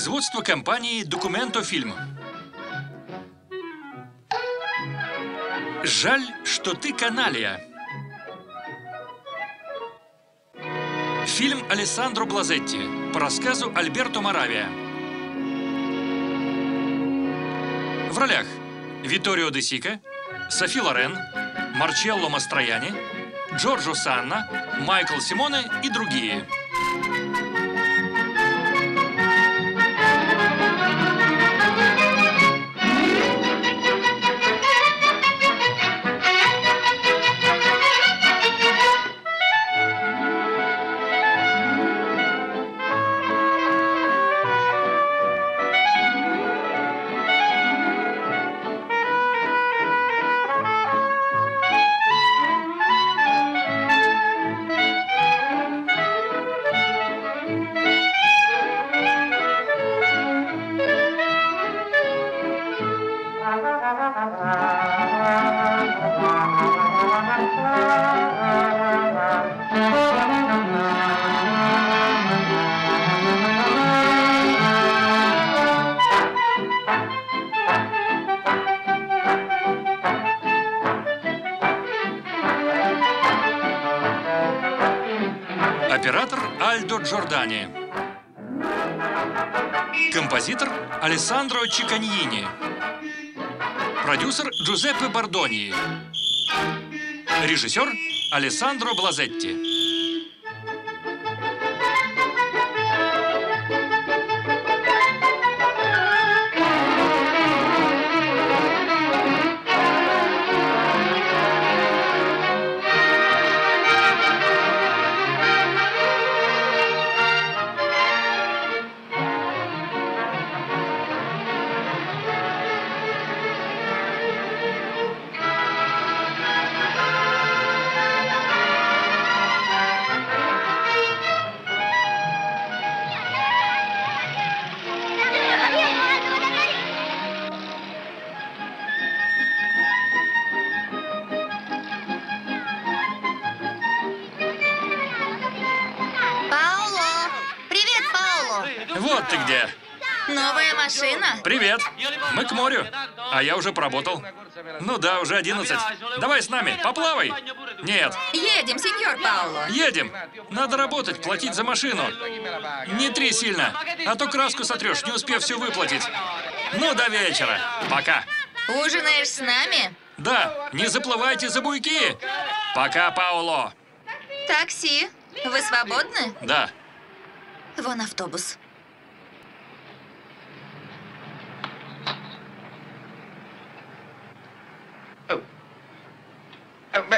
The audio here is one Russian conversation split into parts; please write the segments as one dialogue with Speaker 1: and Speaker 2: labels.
Speaker 1: Производство компании «Документо Фильм». Жаль, что ты каналия. Фильм Алессандро Блазетти по рассказу Альберто Моравия. В ролях Витторио де Сика, Софи Лорен, Марчелло Мастрояни, Джорджо Санна, Майкл Симоне и другие. Джордани. Композитор Алессандро Чиканьини. Продюсер Джузеппе Бардони. Режиссер Алессандро Блазетти. Уже поработал. Ну да, уже 11. Давай с нами, поплавай. Нет,
Speaker 2: Едем, сеньор Пауло.
Speaker 1: едем. Надо работать, платить за машину. Не три сильно, а то краску сотрешь, не успев все выплатить. Ну, до вечера. Пока.
Speaker 2: Ужинаешь с нами?
Speaker 1: Да, не заплывайте за буйки. Пока, Пауло.
Speaker 2: Такси. Вы свободны?
Speaker 1: Да.
Speaker 2: Вон автобус.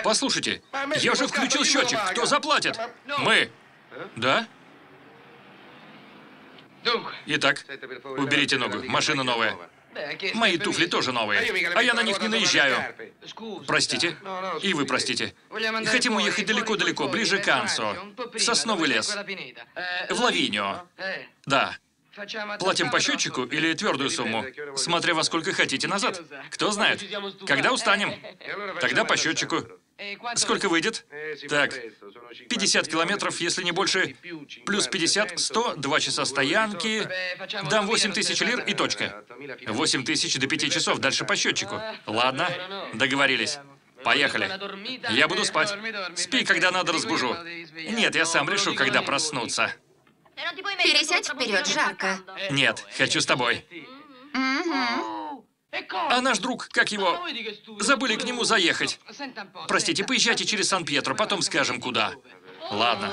Speaker 1: Послушайте, я же включил счетчик. Кто заплатит? Мы. Да? Итак, уберите ногу. Машина новая. Мои туфли тоже новые. А я на них не наезжаю. Простите. И вы простите. Хотим уехать далеко-далеко, ближе к Ансо. В сосновый лес. В Лавиньо. Да. Платим по счетчику или твердую сумму? Смотря во сколько хотите назад. Кто знает. Когда устанем? Тогда по счетчику. Сколько выйдет? Так, 50 километров, если не больше. Плюс 50, 100, 2 часа стоянки. Дам 8 тысяч лир и точка. 8 тысяч до 5 часов, дальше по счетчику. Ладно, договорились. Поехали. Я буду спать. Спи, когда надо, разбужу. Нет, я сам решу, когда проснуться.
Speaker 2: Пересядь вперед, жарко.
Speaker 1: Нет, хочу с тобой. А наш друг, как его? Забыли к нему заехать. Простите, поезжайте через Сан-Пьетро, потом скажем, куда. Ладно.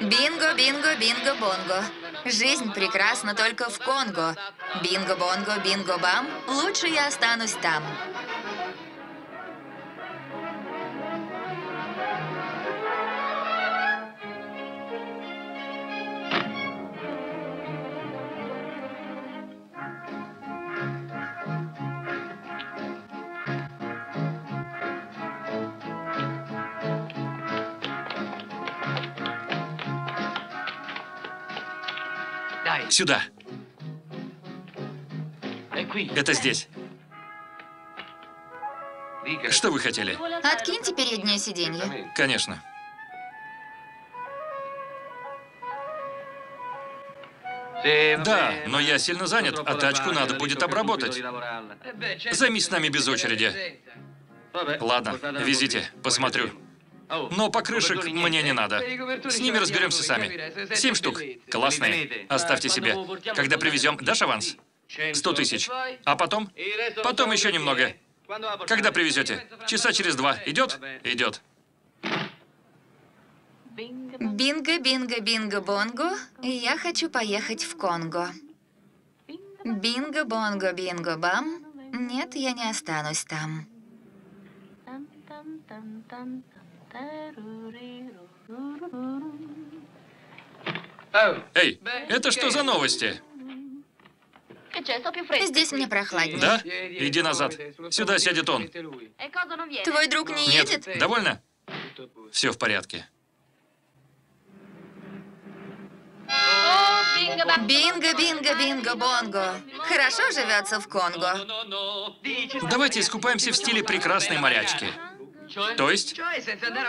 Speaker 2: Бинго, бинго, бинго, бонго. Жизнь прекрасна только в Конго. Бинго, бонго, бинго, бам. Лучше я останусь там.
Speaker 1: Сюда. Это здесь. Что вы хотели?
Speaker 2: Откиньте переднее сиденье.
Speaker 1: Да, но я сильно занят, а тачку надо будет обработать. Займись с нами без очереди. Ладно, везите, посмотрю. Но покрышек мне не надо. С ними разберемся сами. Семь штук. Классные. Оставьте себе. Когда привезем, дашь аванс? Сто тысяч. А потом? Потом еще немного. Когда привезете? Часа через два. Идет? Идет.
Speaker 2: Бинго, бинго, бинго, бонго. Я хочу поехать в Конго. Бинго, бонго, бинго, бам. Нет, я не останусь там.
Speaker 1: Эй, это что за новости?
Speaker 2: Здесь мне прохладнее.
Speaker 1: Да? Иди назад. Сюда сядет он.
Speaker 2: Твой друг не едет?
Speaker 1: Нет, довольно? Все в порядке.
Speaker 2: Бинго, бинго, бинго, бонго. Хорошо живется в Конго.
Speaker 1: Давайте искупаемся в стиле прекрасной морячки. То есть?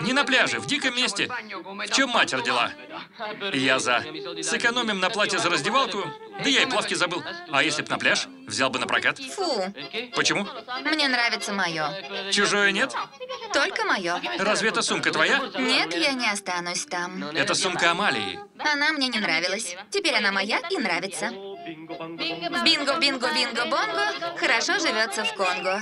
Speaker 1: Не на пляже, в диком месте. В чем мать родила? Я за. Сэкономим на платье за раздевалку. Да я и плавки забыл. А если б на пляж? Взял бы на прокат.
Speaker 2: Фу,
Speaker 1: Почему?
Speaker 2: мне нравится мое.
Speaker 1: Чужое нет?
Speaker 2: Только мое.
Speaker 1: Разве эта сумка твоя?
Speaker 2: Нет, я не останусь там.
Speaker 1: Это сумка Амалии.
Speaker 2: Она мне не нравилась. Теперь она моя и нравится. Бинго, бинго, бинго, бонго. Хорошо живется в Конго.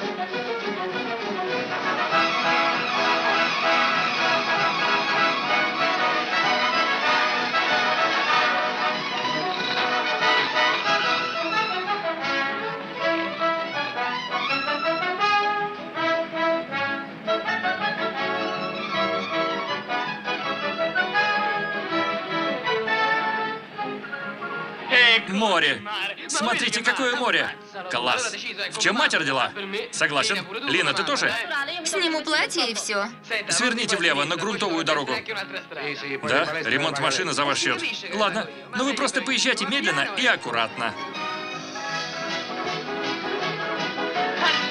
Speaker 1: Море. Смотрите, какое море. Класс. В чем мать родила? Согласен. Лина, ты тоже?
Speaker 2: Сниму платье и все.
Speaker 1: Сверните влево на грунтовую дорогу. Да, ремонт машины за ваш счет. Ладно, но вы просто поезжайте медленно и аккуратно.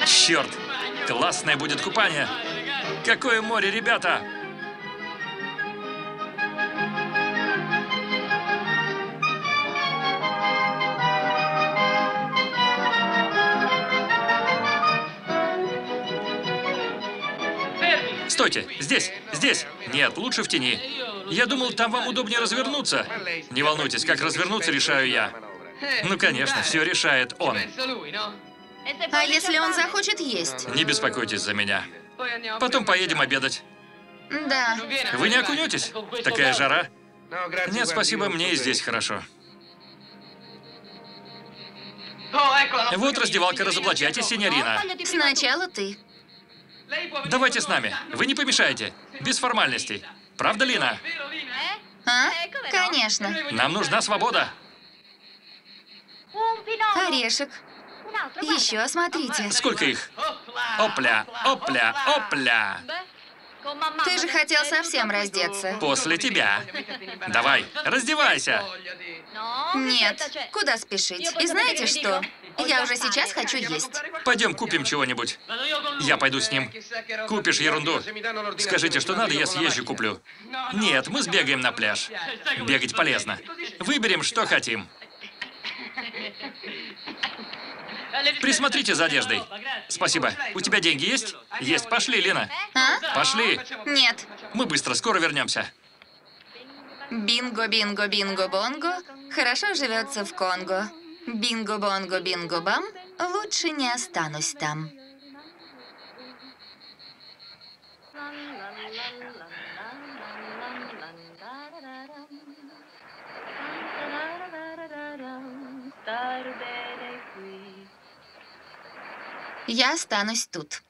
Speaker 1: Черт! Классное будет купание! Какое море, ребята! Стойте! Здесь! Здесь! Нет, лучше в тени. Я думал, там вам удобнее развернуться. Не волнуйтесь, как развернуться, решаю я. Ну, конечно, все решает он.
Speaker 2: А если он захочет есть?
Speaker 1: Не беспокойтесь за меня. Потом поедем обедать.
Speaker 2: Да.
Speaker 1: Вы не окунетесь? Такая жара. Нет, спасибо, мне и здесь хорошо. Вот раздевалка, разоблачайте, синьорина.
Speaker 2: Сначала ты.
Speaker 1: Давайте с нами. Вы не помешаете. Без формальностей. Правда, Лина?
Speaker 2: А? Конечно.
Speaker 1: Нам нужна свобода.
Speaker 2: Орешек. Еще смотрите.
Speaker 1: Сколько их? Опля, опля, опля.
Speaker 2: Ты же хотел совсем раздеться.
Speaker 1: После тебя. Давай, раздевайся.
Speaker 2: Нет. Куда спешить? И знаете что? Я уже сейчас хочу есть.
Speaker 1: Пойдем купим чего-нибудь. Я пойду с ним. Купишь ерунду. Скажите, что надо, я съезжу куплю. Нет, мы сбегаем на пляж. Бегать полезно. Выберем, что хотим. Присмотрите за одеждой. Спасибо. У тебя деньги есть? Есть. Пошли, Лена.
Speaker 2: А?
Speaker 1: Пошли.
Speaker 2: Нет.
Speaker 1: Мы быстро, скоро вернемся.
Speaker 2: Бинго, бинго, бинго, бонго. Хорошо живется в Конго. Бинго, бонго, бинго, бам. Лучше не останусь там. Я останусь тут.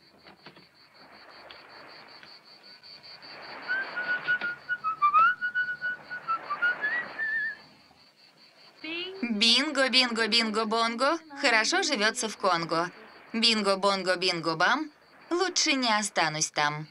Speaker 2: Бинго, бинго, бинго, бонго. Хорошо живется в Конго. Бинго, бонго, бинго, бам. Лучше не останусь там.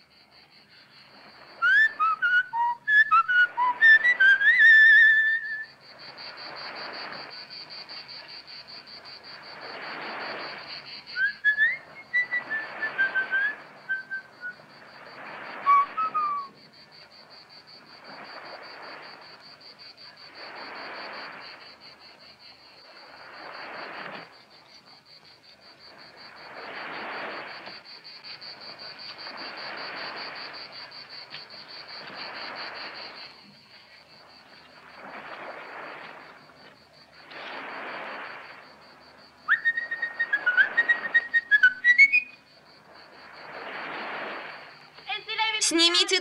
Speaker 2: Снимите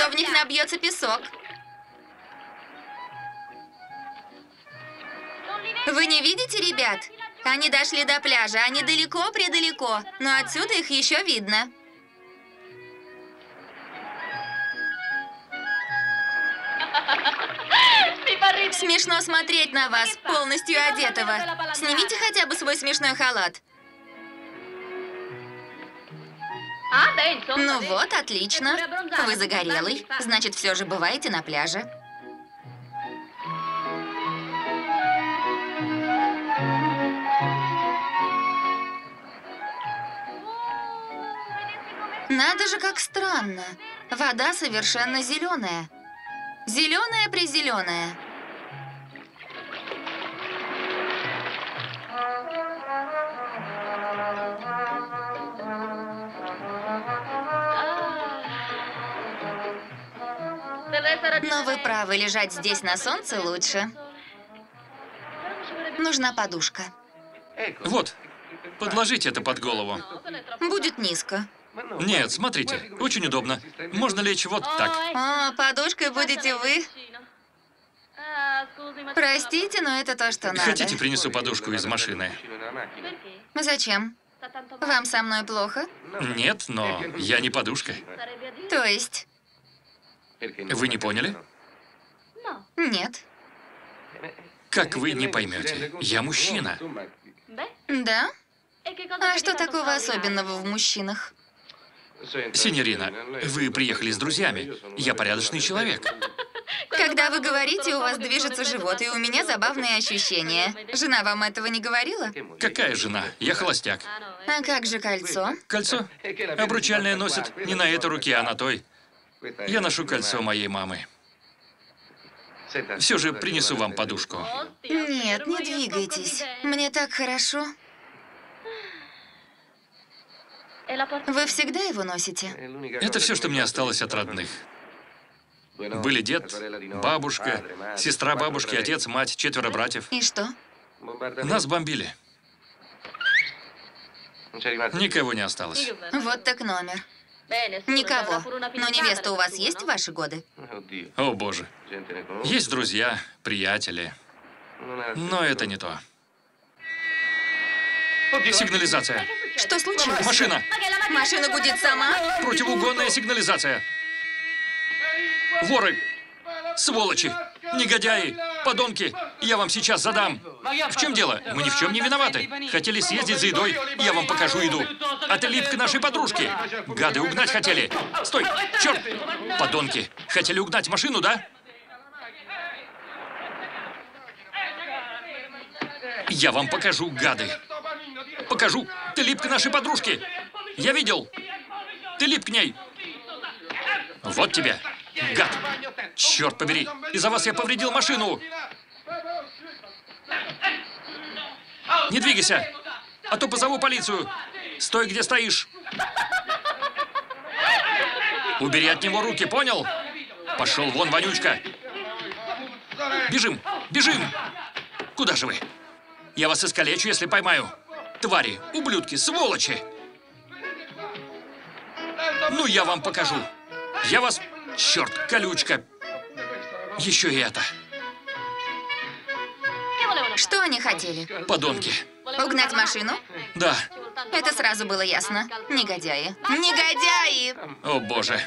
Speaker 2: туфли, а то в них набьется песок. Вы не видите, ребят? Они дошли до пляжа, они далеко-предалеко, но отсюда их еще видно. Смешно смотреть на вас, полностью одетого. Снимите хотя бы свой смешной халат. Ну вот, отлично. Вы загорелый, значит, все же бываете на пляже. Надо же, как странно. Вода совершенно зеленая. Зеленая-призеленая. Но вы правы, лежать здесь на солнце лучше. Нужна подушка.
Speaker 1: Вот, подложите это под голову.
Speaker 2: Будет низко.
Speaker 1: Нет, смотрите, очень удобно. Можно лечь вот так.
Speaker 2: О, подушкой будете вы. Простите, но это то, что надо.
Speaker 1: Хотите, принесу подушку из машины?
Speaker 2: Зачем? Вам со мной плохо?
Speaker 1: Нет, но я не подушка.
Speaker 2: То есть?
Speaker 1: Вы не поняли?
Speaker 2: Нет.
Speaker 1: Как вы не поймете? Я мужчина.
Speaker 2: Да? А что такого особенного в мужчинах?
Speaker 1: Синьорина, вы приехали с друзьями. Я порядочный человек.
Speaker 2: Когда вы говорите, у вас движется живот, и у меня забавные ощущения. Жена вам этого не говорила?
Speaker 1: Какая жена? Я холостяк.
Speaker 2: А как же кольцо?
Speaker 1: Кольцо? Обручальное носит не на этой руке, а на той. Я ношу кольцо моей мамы. Все же принесу вам подушку.
Speaker 2: Нет, не двигайтесь. Мне так хорошо. Вы всегда его носите?
Speaker 1: Это все, что мне осталось от родных. Были дед, бабушка, сестра бабушки, отец, мать, четверо братьев.
Speaker 2: И что?
Speaker 1: Нас бомбили. Никого не осталось.
Speaker 2: Вот так номер. Никого. Но невеста у вас есть в ваши годы?
Speaker 1: О, боже. Есть друзья, приятели. Но это не то. Сигнализация.
Speaker 2: Что случилось?
Speaker 1: Машина.
Speaker 2: Машина гудит сама?
Speaker 1: Противоугонная сигнализация. Воры. Сволочи. Негодяи. Подонки. Я вам сейчас задам. В чем дело? Мы ни в чем не виноваты. Хотели съездить за едой. Я вам покажу еду. Это липка нашей подружки. Гады угнать хотели. Стой. Черт. Подонки. Хотели угнать машину, да? Я вам покажу, гады. Покажу. Ты лип к нашей подружке. Я видел. Ты лип к ней. Вот тебе, гад. Черт побери. Из-за вас я повредил машину. Не двигайся, а то позову полицию. Стой, где стоишь. Убери от него руки, понял? Пошел вон, вонючка. Бежим, бежим. Куда же вы? Я вас искалечу, если поймаю. Твари, ублюдки, сволочи. Ну, я вам покажу. Я вас... Черт, колючка. Еще и это.
Speaker 2: Что они хотели?
Speaker 1: Подонки.
Speaker 2: Угнать машину?
Speaker 1: Да.
Speaker 2: Это сразу было ясно. Негодяи. Негодяи!
Speaker 1: О, боже.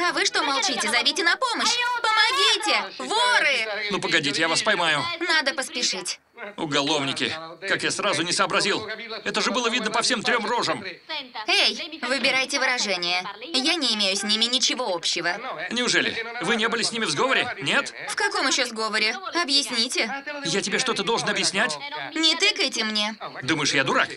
Speaker 2: А вы что молчите? Зовите на помощь! Помогите! Воры!
Speaker 1: Ну, погодите, я вас поймаю.
Speaker 2: Надо поспешить.
Speaker 1: Уголовники. Как я сразу не сообразил. Это же было видно по всем трем рожам.
Speaker 2: Эй, выбирайте выражение. Я не имею с ними ничего общего.
Speaker 1: Неужели? Вы не были с ними в сговоре? Нет?
Speaker 2: В каком еще сговоре? Объясните.
Speaker 1: Я тебе что-то должен объяснять?
Speaker 2: Не тыкайте мне.
Speaker 1: Думаешь, я дурак?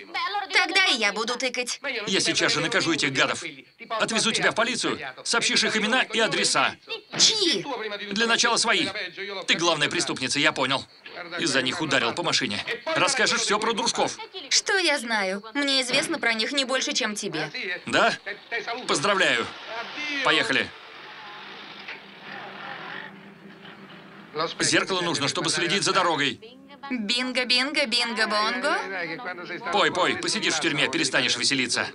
Speaker 2: Тогда и я буду тыкать.
Speaker 1: Я сейчас же накажу этих гадов. Отвезу тебя в полицию, сообщишь их имена и адреса.
Speaker 2: Чьи?
Speaker 1: Для начала свои. Ты главная преступница, я понял. Из-за них ударил по машине. Расскажешь все про дружков.
Speaker 2: Что я знаю? Мне известно про них не больше, чем тебе.
Speaker 1: Да? Поздравляю. Поехали. Зеркало нужно, чтобы следить за дорогой.
Speaker 2: Бинго, бинго, бинго, бонго.
Speaker 1: Пой, пой, посидишь в тюрьме, перестанешь веселиться.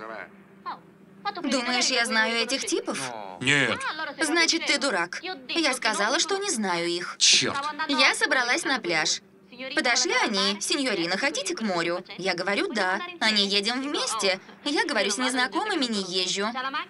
Speaker 2: Думаешь, я знаю этих типов?
Speaker 1: Нет.
Speaker 2: Значит, ты дурак. Я сказала, что не знаю их.
Speaker 1: Черт.
Speaker 2: Я собралась на пляж. Подошли они. Сеньорина, хотите к морю? Я говорю, да. Они едем вместе. Я говорю, с незнакомыми не езжу.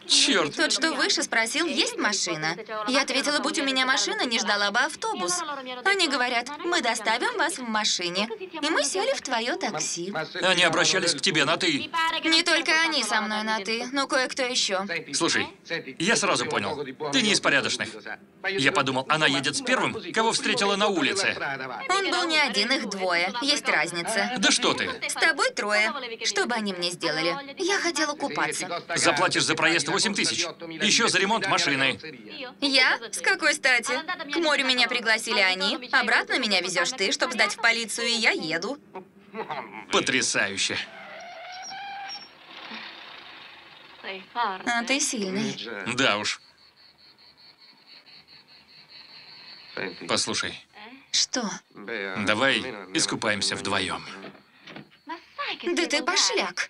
Speaker 1: Черт.
Speaker 2: Тот, что выше, спросил, есть машина? Я ответила, будь у меня машина, не ждала бы автобус. Они говорят, мы доставим вас в машине. И мы сели в твое такси.
Speaker 1: Они обращались к тебе на «ты».
Speaker 2: Не только они со мной на «ты», но кое-кто еще.
Speaker 1: Слушай, я сразу понял. Ты не из порядочных. Я подумал, она едет с первым, кого встретила на улице.
Speaker 2: Он был не один, их двое. Есть разница.
Speaker 1: Да что ты?
Speaker 2: С тобой трое. Что бы они мне сделали? Я хотела купаться.
Speaker 1: Заплатишь за проезд 8 тысяч. Еще за ремонт машины.
Speaker 2: Я? С какой стати? К морю меня пригласили они, обратно меня везешь ты, чтобы сдать в полицию, и я еду.
Speaker 1: Потрясающе.
Speaker 2: А ты сильный.
Speaker 1: Да уж. Послушай,
Speaker 2: Что?
Speaker 1: давай искупаемся вдвоем.
Speaker 2: Да ты пошляк.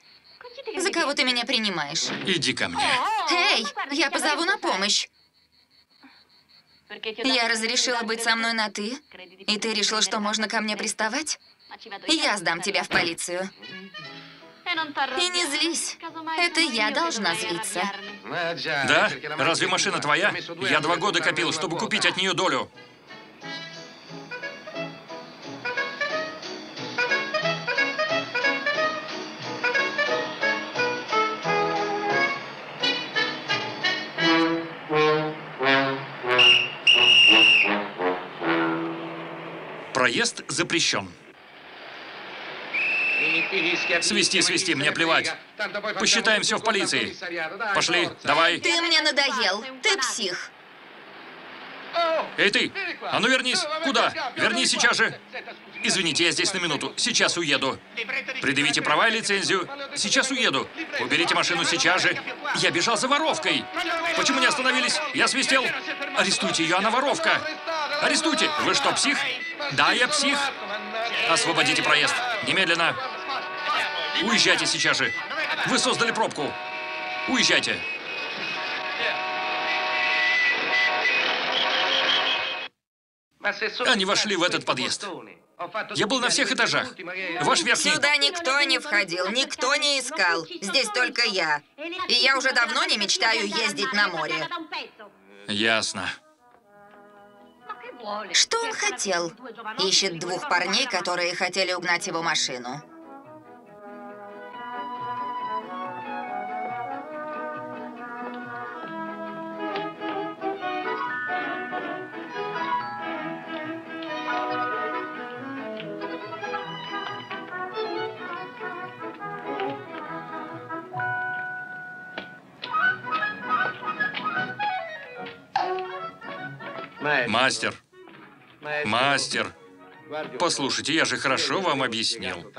Speaker 2: За кого ты меня принимаешь?
Speaker 1: Иди ко мне.
Speaker 2: Эй, я позову на помощь. Я разрешила быть со мной на «ты», и ты решил, что можно ко мне приставать? Я сдам тебя в полицию. И не злись. Это я должна злиться.
Speaker 1: Да? Разве машина твоя? Я два года копил, чтобы купить от нее долю. Проезд запрещен.
Speaker 3: Свисти, свисти, мне плевать. Посчитаем все в полиции.
Speaker 1: Пошли, давай.
Speaker 2: Ты мне надоел. Ты псих.
Speaker 1: Эй ты, а ну вернись. Куда? Вернись сейчас же. Извините, я здесь на минуту. Сейчас уеду. Предъявите права и лицензию. Сейчас уеду. Уберите машину сейчас же. Я бежал за воровкой. Почему не остановились? Я свистел. Арестуйте ее, она воровка. Арестуйте. Вы что, псих? Да, я псих. Освободите проезд. Немедленно. Уезжайте сейчас же. Вы создали пробку. Уезжайте.
Speaker 3: Они вошли в этот подъезд.
Speaker 1: Я был на всех этажах. Ваш верхний...
Speaker 2: Сюда никто не входил, никто не искал. Здесь только я. И я уже давно не мечтаю ездить на море.
Speaker 1: Ясно.
Speaker 2: Что он хотел? Ищет двух парней, которые хотели угнать его машину.
Speaker 1: Мастер, мастер. Послушайте, я же хорошо вам объяснил.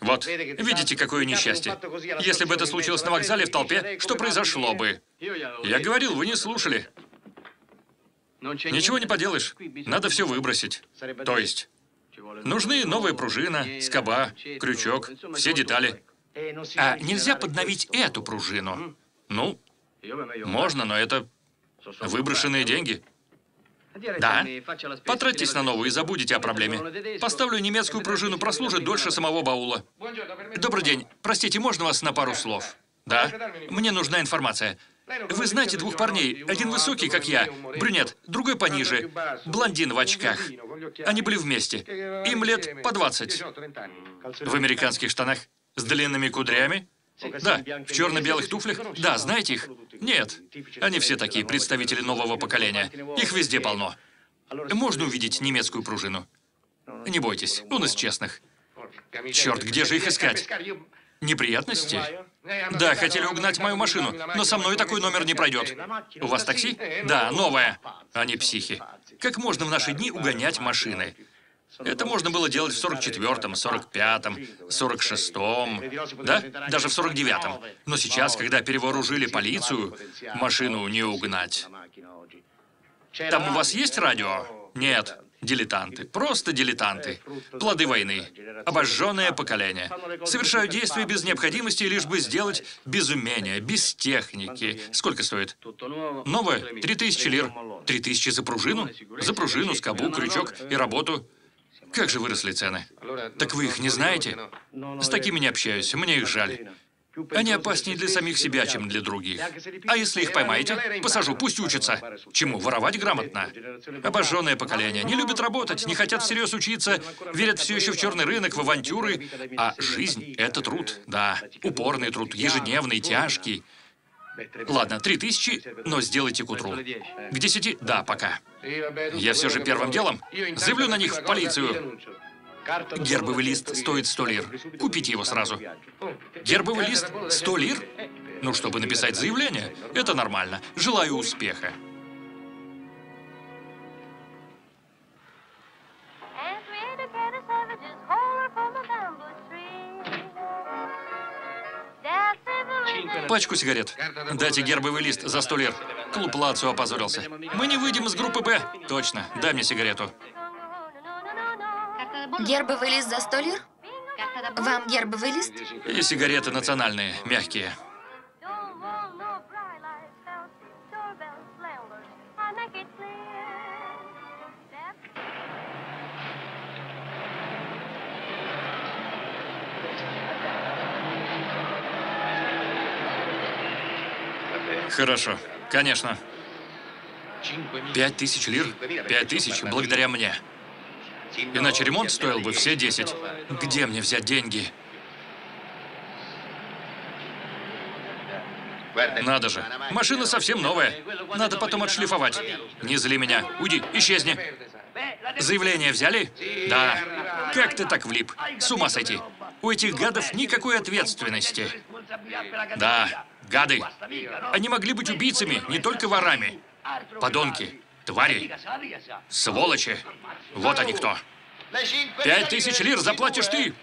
Speaker 1: Вот, видите, какое несчастье. Если бы это случилось на вокзале в толпе, что произошло бы? Я говорил, вы не слушали. Ничего не поделаешь. Надо все выбросить. То есть, нужны новая пружина, скоба, крючок, все детали. А нельзя подновить эту пружину? Ну, можно, но это выброшенные деньги. Да. Потратьтесь на новую и забудете о проблеме. Поставлю немецкую пружину, прослужит дольше самого баула. Добрый день. Простите, можно вас на пару слов? Да. Мне нужна информация. Вы знаете двух парней. Один высокий, как я, брюнет, другой пониже, блондин в очках. Они были вместе. Им лет по 20. В американских штанах? С длинными кудрями? Да, в черно-белых туфлях? Да, знаете их? Нет. Они все такие представители нового поколения. Их везде полно. Можно увидеть немецкую пружину. Не бойтесь, он из честных. Черт, где же их искать? Неприятности? Да, хотели угнать мою машину, но со мной такой номер не пройдет. У вас такси? Да, новое. Они психи. Как можно в наши дни угонять машины? Это можно было делать в 44-м, 45-м, 46-м, да, даже в 49-м. Но сейчас, когда перевооружили полицию, машину не угнать. Там у вас есть радио? Нет. Дилетанты. Просто дилетанты. Плоды войны. Обожженное поколение. Совершают действия без необходимости, лишь бы сделать без умения, без техники. Сколько стоит? Новое? Три тысячи лир. Три тысячи за пружину? За пружину, скобу, крючок и работу. Как же выросли цены? Так вы их не знаете? С такими не общаюсь, мне их жаль. Они опаснее для самих себя, чем для других. А если их поймаете, посажу, пусть учатся. Чему? Воровать грамотно. Обожженное поколение. Не любят работать, не хотят всерьез учиться, верят все еще в черный рынок, в авантюры. А жизнь — это труд, да. Упорный труд, ежедневный, тяжкий. Ладно, три тысячи, но сделайте к утру. К десяти? Да, пока. Я все же первым делом заявлю на них в полицию. Гербовый лист стоит 100 лир. Купите его сразу. Гербовый лист 100 лир? Ну, чтобы написать заявление, это нормально. Желаю успеха. Пачку сигарет. Дайте гербовый лист за 100 лир. Клуб Лацио опозорился. Мы не выйдем из группы Б. Точно. Дай мне сигарету.
Speaker 2: Гербовый лист за 100 лир? Вам гербовый лист?
Speaker 1: И сигареты национальные, мягкие. Хорошо. Конечно. Пять тысяч лир? Пять тысяч благодаря мне. Иначе ремонт стоил бы все 10. Где мне взять деньги? Надо же. Машина совсем новая. Надо потом отшлифовать. Не зли меня. Уйди, исчезни. Заявление взяли? Да. Как ты так влип? С ума сойти. У этих гадов никакой ответственности. Да, гады. Они могли быть убийцами, не только ворами. Подонки, твари, сволочи. Вот они кто. Пять тысяч лир заплатишь ты.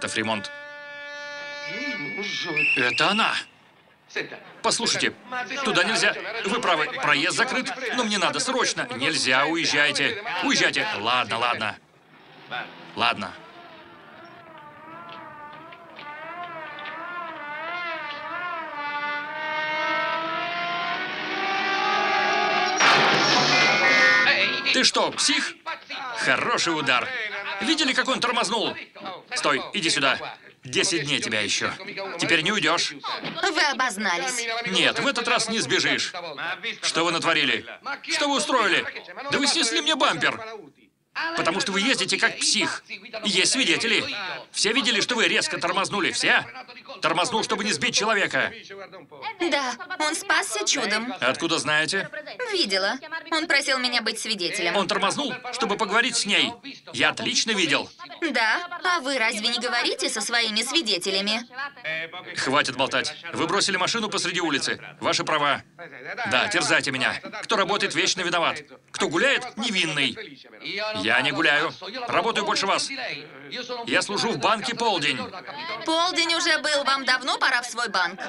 Speaker 1: Чертов ремонт. Это она. Послушайте, туда нельзя. Вы правы, проезд закрыт, но мне надо срочно. Нельзя, уезжайте. Уезжайте. Ладно, ладно. Ладно. Ты что, псих? Хороший удар. Видели, как он тормознул? Стой, иди сюда. Десять дней тебя еще. Теперь не уйдешь.
Speaker 2: Вы обознались.
Speaker 1: Нет, в этот раз не сбежишь. Что вы натворили? Что вы устроили? Да вы снесли мне бампер. Потому что вы ездите как псих. Есть свидетели. Все видели, что вы резко тормознули. Все? Тормознул, чтобы не сбить человека.
Speaker 2: Да, он спасся чудом.
Speaker 1: Откуда знаете?
Speaker 2: Видела. Он просил меня быть свидетелем.
Speaker 1: Он тормознул, чтобы поговорить с ней. Я отлично видел.
Speaker 2: Да, а вы разве не говорите со своими свидетелями?
Speaker 1: Хватит болтать. Вы бросили машину посреди улицы. Ваши права. Да, терзайте меня. Кто работает, вечно виноват. Кто гуляет, невинный. Я не гуляю. Работаю больше вас. Я служу в банке полдень.
Speaker 2: Полдень уже был, вам давно пора в свой банк.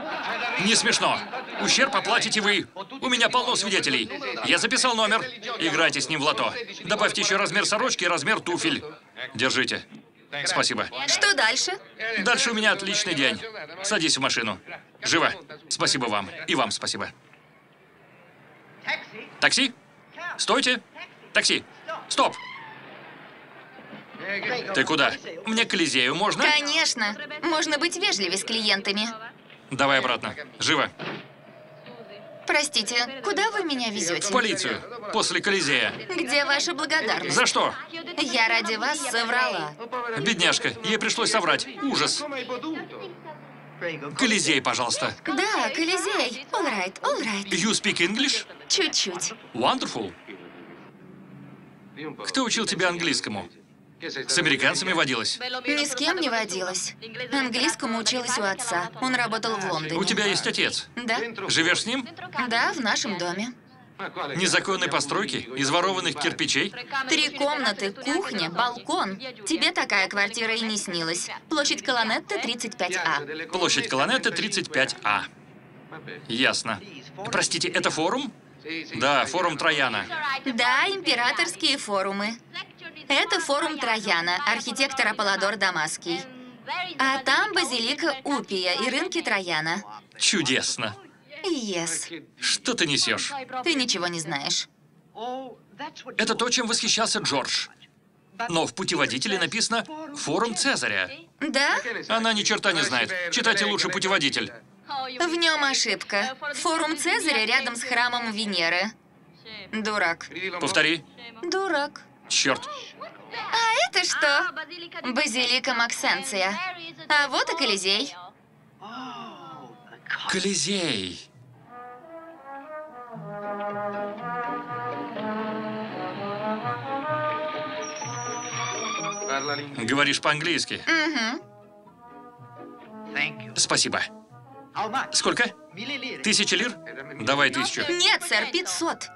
Speaker 1: Не смешно. Ущерб оплатите вы. У меня полно свидетелей. Я записал номер. Играйте с ним в лото. Добавьте еще размер сорочки и размер туфель. Держите. Спасибо.
Speaker 2: Что дальше?
Speaker 1: Дальше у меня отличный день. Садись в машину. Живо. Спасибо вам. И вам спасибо. Такси? Стойте. Такси. Стоп. Ты куда? Мне к Колизею можно?
Speaker 2: Конечно. Можно быть вежливее с клиентами.
Speaker 1: Давай обратно. Живо.
Speaker 2: Простите, куда вы меня
Speaker 1: В
Speaker 2: везете?
Speaker 1: полицию. После Колизея.
Speaker 2: Где ваша благодарность?
Speaker 1: За что?
Speaker 2: Я ради вас соврала.
Speaker 1: Бедняжка, ей пришлось соврать. Ужас. Колизей, пожалуйста.
Speaker 2: Да, Колизей. All right, all right.
Speaker 1: You speak English?
Speaker 2: Чуть-чуть.
Speaker 1: Wonderful. Кто учил тебя английскому? С американцами водилась?
Speaker 2: Ни с кем не водилась. Английскому училась у отца. Он работал в Лондоне.
Speaker 1: У тебя есть отец.
Speaker 2: Да?
Speaker 1: Живешь с ним?
Speaker 2: Да, в нашем доме.
Speaker 1: Незаконной постройки? Из ворованных кирпичей?
Speaker 2: Три комнаты, кухня, балкон. Тебе такая квартира и не снилась. Площадь Колонетта, 35А.
Speaker 1: Площадь Колонетта, 35А. Ясно. Простите, это форум? Да, форум Трояна.
Speaker 2: Да, императорские форумы. Это форум Трояна, архитектор Аполлодор Дамасский. А там базилика Упия и рынки Трояна.
Speaker 1: Чудесно.
Speaker 2: Ес.
Speaker 1: Что ты несешь?
Speaker 2: Ты ничего не знаешь.
Speaker 1: Это то, чем восхищался Джордж. Но в путеводителе написано «Форум Цезаря».
Speaker 2: Да?
Speaker 1: Она ни черта не знает. Читайте лучше путеводитель.
Speaker 2: В нем ошибка. Форум Цезаря рядом с храмом Венеры. Дурак.
Speaker 1: Повтори.
Speaker 2: Дурак.
Speaker 1: Черт.
Speaker 2: А это что? Базилика Максенция. А вот и Колизей.
Speaker 1: Колизей. Говоришь по-английски.
Speaker 2: Угу.
Speaker 1: Спасибо. Сколько? Тысяча лир? Давай тысячу.
Speaker 2: Нет, сэр, 500.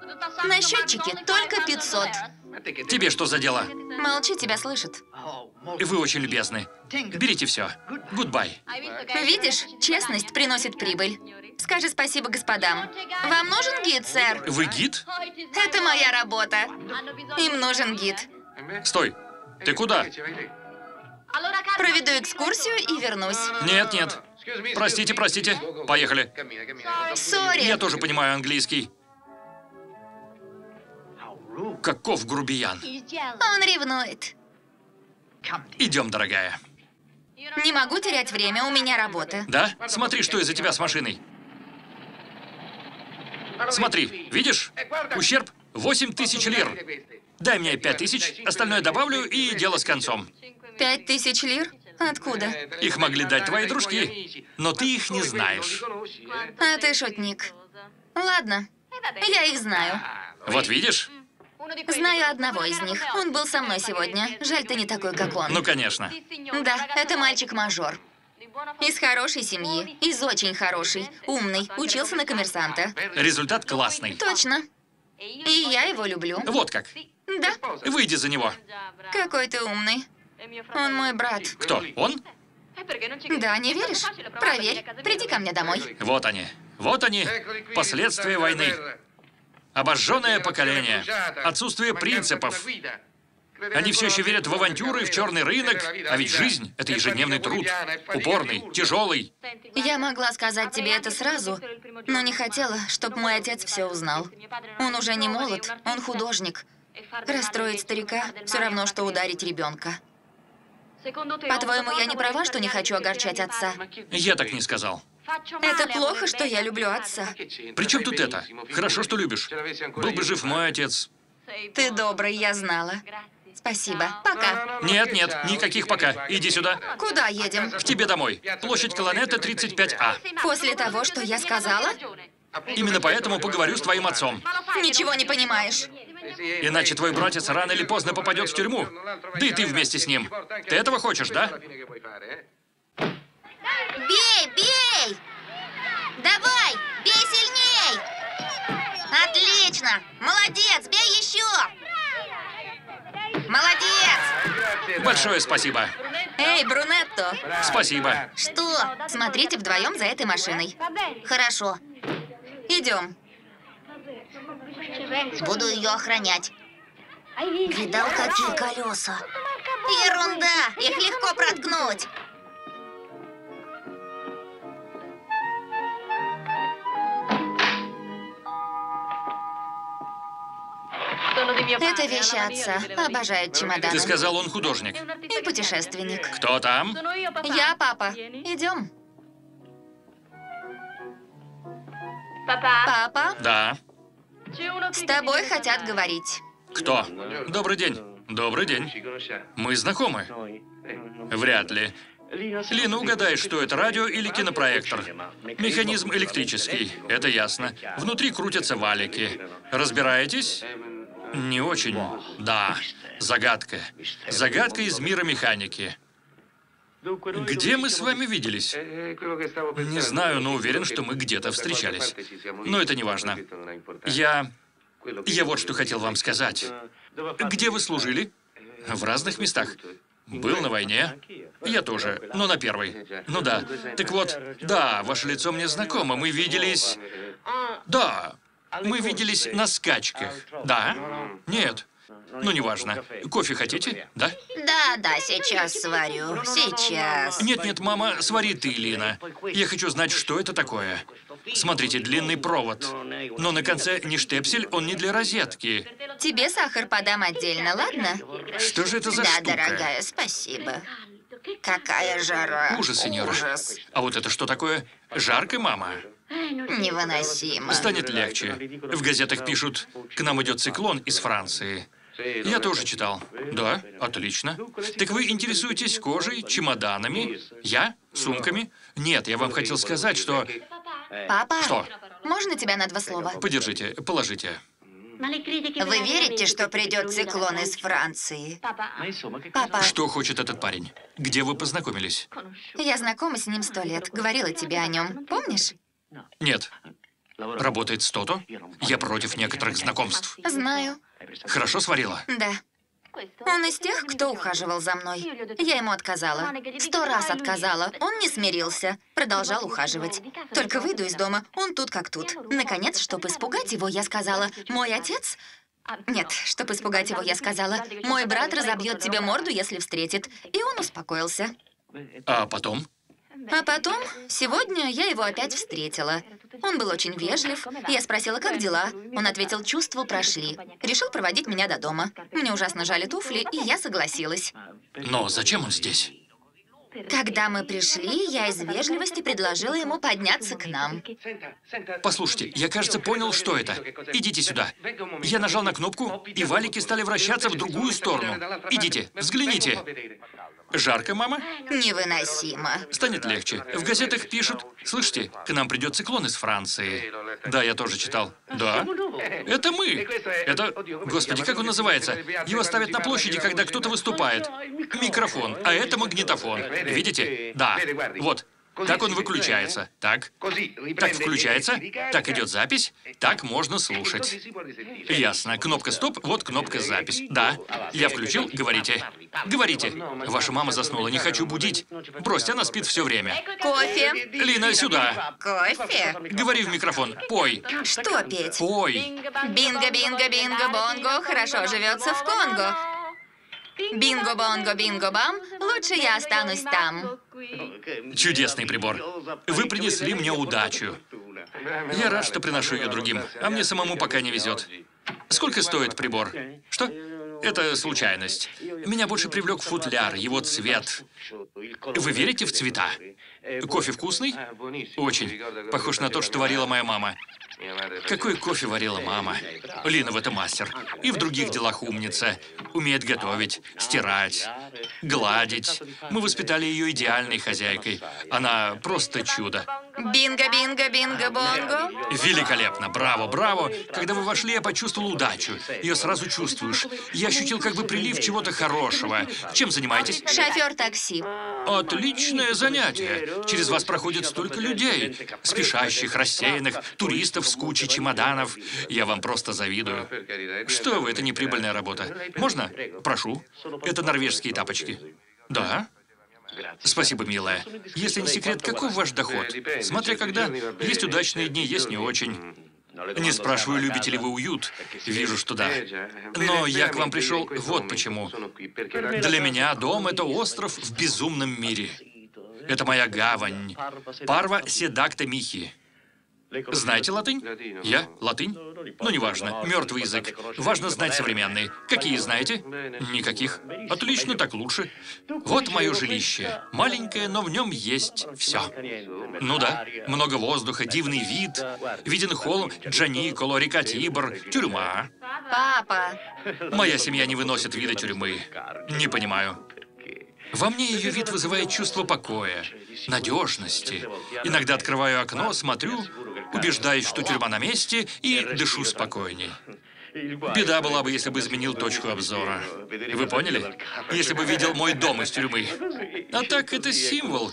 Speaker 2: На счетчике только 500.
Speaker 1: Тебе что за дела?
Speaker 2: Молчи, тебя слышат.
Speaker 1: Вы очень любезны. Берите все. Goodbye.
Speaker 2: Видишь, честность приносит прибыль. Скажи спасибо господам. Вам нужен гид, сэр?
Speaker 1: Вы гид?
Speaker 2: Это моя работа. Им нужен гид.
Speaker 1: Стой. Ты куда?
Speaker 2: Проведу экскурсию и вернусь.
Speaker 1: Нет, нет. Простите, простите. Поехали.
Speaker 2: Сори.
Speaker 1: Я тоже понимаю английский. Каков грубиян.
Speaker 2: Он ревнует.
Speaker 1: Идем, дорогая.
Speaker 2: Не могу терять время, у меня работа.
Speaker 1: Да? Смотри, что из-за тебя с машиной. Смотри, видишь? Ущерб 8 тысяч лир. Дай мне 5 тысяч, остальное добавлю и дело с концом.
Speaker 2: Пять тысяч лир? Откуда?
Speaker 1: Их могли дать твои дружки, но ты их не знаешь.
Speaker 2: А ты шутник. Ладно, я их знаю.
Speaker 1: Вот видишь?
Speaker 2: Знаю одного из них. Он был со мной сегодня. Жаль, ты не такой, как он.
Speaker 1: Ну, конечно.
Speaker 2: Да, это мальчик-мажор. Из хорошей семьи. Из очень хорошей. Умный. Учился на коммерсанта.
Speaker 1: Результат классный.
Speaker 2: Точно. И я его люблю.
Speaker 1: Вот как.
Speaker 2: Да.
Speaker 1: Выйди за него.
Speaker 2: Какой ты умный. Он мой брат.
Speaker 1: Кто? Он?
Speaker 2: Да, не веришь? Проверь. Приди ко мне домой.
Speaker 1: Вот они. Вот они. Последствия войны. Обожженное поколение. Отсутствие принципов. Они все еще верят в авантюры, в черный рынок. А ведь жизнь — это ежедневный труд. Упорный, тяжелый.
Speaker 2: Я могла сказать тебе это сразу, но не хотела, чтобы мой отец все узнал. Он уже не молод, он художник. Расстроить старика все равно, что ударить ребенка. По-твоему, я не права, что не хочу огорчать отца?
Speaker 1: Я так не сказал.
Speaker 2: Это плохо, что я люблю отца.
Speaker 1: При чем тут это? Хорошо, что любишь. Был бы жив мой отец.
Speaker 2: Ты добрый, я знала. Спасибо. Пока.
Speaker 1: Нет, нет, никаких пока. Иди сюда.
Speaker 2: Куда едем?
Speaker 1: К тебе домой. Площадь Колонетта, 35А.
Speaker 2: После того, что я сказала?
Speaker 1: Именно поэтому поговорю с твоим отцом.
Speaker 2: Ничего не понимаешь.
Speaker 1: Иначе твой братец рано или поздно попадет в тюрьму. Да и ты вместе с ним. Ты этого хочешь, да?
Speaker 2: Бей, бей! Давай, бей сильней! Отлично! Молодец, бей еще! Молодец!
Speaker 1: Большое спасибо.
Speaker 2: Эй, Брунетто!
Speaker 1: Спасибо.
Speaker 2: Что? Смотрите вдвоем за этой машиной. Хорошо. Идем. Буду ее охранять. Видал, какие колеса? Ерунда! Их легко проткнуть. Это вещи отца. Обожает чемоданы.
Speaker 1: Ты сказал, он художник.
Speaker 2: И путешественник.
Speaker 1: Кто там?
Speaker 2: Я папа. Идем. Папа,
Speaker 1: Да.
Speaker 2: с тобой хотят говорить.
Speaker 1: Кто? Добрый день. Добрый день. Мы знакомы? Вряд ли. Лина, угадай, что это радио или кинопроектор? Механизм электрический, это ясно. Внутри крутятся валики. Разбираетесь? Не очень. Да. Загадка. Загадка из мира механики. Где мы с вами виделись? Не знаю, но уверен, что мы где-то встречались. Но это не важно. Я... Я вот что хотел вам сказать. Где вы служили? В разных местах. Был на войне. Я тоже, но на первой. Ну да. Так вот, да, ваше лицо мне знакомо. Мы виделись... Да, мы виделись на скачках. Да? Нет. Ну, неважно. Кофе хотите? Да?
Speaker 2: Да, да, сейчас сварю. Сейчас.
Speaker 1: Нет-нет, мама, свари ты, Лина. Я хочу знать, что это такое. Смотрите, длинный провод. Но на конце не штепсель, он не для розетки.
Speaker 2: Тебе сахар подам отдельно, ладно?
Speaker 1: Что же это за
Speaker 2: да,
Speaker 1: штука?
Speaker 2: дорогая, спасибо. Какая жара.
Speaker 1: Ужас, сеньора.
Speaker 2: Ужас.
Speaker 1: А вот это что такое? Жарко, мама?
Speaker 2: Невыносимо.
Speaker 1: Станет легче. В газетах пишут, к нам идет циклон из Франции. Я тоже читал. Да, отлично. Так вы интересуетесь кожей, чемоданами? Я? Сумками? Нет, я вам хотел сказать, что...
Speaker 2: Папа,
Speaker 1: Что?
Speaker 2: можно тебя на два слова?
Speaker 1: Подержите, положите.
Speaker 2: Вы верите, что придет циклон из Франции? Папа,
Speaker 1: Что хочет этот парень? Где вы познакомились?
Speaker 2: я знакома с ним сто лет. Говорила тебе о нем. Помнишь?
Speaker 1: Нет. Работает Стото? Я против некоторых знакомств.
Speaker 2: Знаю.
Speaker 1: Хорошо сварила?
Speaker 2: Да. Он из тех, кто ухаживал за мной. Я ему отказала. Сто раз отказала. Он не смирился. Продолжал ухаживать. Только выйду из дома, он тут как тут. Наконец, чтобы испугать его, я сказала, «Мой отец...» Нет, чтобы испугать его, я сказала, «Мой брат разобьет тебе морду, если встретит». И он успокоился.
Speaker 1: А потом?
Speaker 2: А потом, сегодня я его опять встретила. Он был очень вежлив. Я спросила, как дела. Он ответил, чувства прошли. Решил проводить меня до дома. Мне ужасно жали туфли, и я согласилась.
Speaker 1: Но зачем он здесь?
Speaker 2: Когда мы пришли, я из вежливости предложила ему подняться к нам.
Speaker 1: Послушайте, я, кажется, понял, что это. Идите сюда. Я нажал на кнопку, и валики стали вращаться в другую сторону. Идите, взгляните. Жарко, мама?
Speaker 2: Невыносимо.
Speaker 1: Станет легче. В газетах пишут, слышите, к нам придет циклон из Франции. Да, я тоже читал. Да? Это мы. Это, господи, как он называется? Его ставят на площади, когда кто-то выступает. Микрофон, а это магнитофон. Видите? Да. Вот. Так он выключается. Так. Так включается. Так идет запись. Так можно слушать. Ясно. Кнопка стоп, вот кнопка запись. Да. Я включил, говорите. Говорите. Ваша мама заснула, не хочу будить. Бросьте, она спит все время.
Speaker 2: Кофе?
Speaker 1: Лина, сюда.
Speaker 2: Кофе?
Speaker 1: Говори в микрофон. Пой.
Speaker 2: Что петь?
Speaker 1: Пой.
Speaker 2: Бинго, бинго, бинго, бонго, хорошо живется в Конго. Бинго, бонго, бинго, бам, лучше я останусь там.
Speaker 1: Чудесный прибор. Вы принесли мне удачу. Я рад, что приношу ее другим, а мне самому пока не везет. Сколько стоит прибор? Что? Это случайность. Меня больше привлек футляр, его цвет. Вы верите в цвета? Кофе вкусный? Очень. Похож на то, что варила моя мама. Какой кофе варила мама? Лина в этом мастер. И в других делах умница. Умеет готовить, стирать, гладить. Мы воспитали ее идеальной хозяйкой. Она просто чудо.
Speaker 2: Бинго, бинго, бинго, бонго.
Speaker 1: Великолепно, браво, браво. Когда вы вошли, я почувствовал удачу. Ее сразу чувствуешь. Я ощутил как бы прилив чего-то хорошего. Чем занимаетесь?
Speaker 2: Шофер такси.
Speaker 1: Отличное занятие. Через вас проходит столько людей. Спешащих, рассеянных, туристов с кучей чемоданов. Я вам просто завидую. Что вы, это не прибыльная работа. Можно? Прошу. Это норвежские тапочки. Да? Спасибо, милая. Если не секрет, каков ваш доход? Смотря когда. Есть удачные дни, есть не очень. Не спрашиваю, любите ли вы уют. Вижу, что да. Но я к вам пришел вот почему. Для меня дом — это остров в безумном мире. Это моя гавань. Парва седакта Михи. Знаете латынь? Я? Латынь? Ну, неважно. Мертвый язык. Важно знать современный. Какие знаете? Никаких. Отлично, так лучше. Вот мое жилище. Маленькое, но в нем есть все. Ну да, много воздуха, дивный вид. Виден холм Джаниколо, река Тибр, тюрьма.
Speaker 2: Папа.
Speaker 1: Моя семья не выносит вида тюрьмы. Не понимаю. Во мне ее вид вызывает чувство покоя, надежности. Иногда открываю окно, смотрю, убеждаюсь, что тюрьма на месте, и дышу спокойней. Беда была бы, если бы изменил точку обзора. Вы поняли? Если бы видел мой дом из тюрьмы. А так это символ.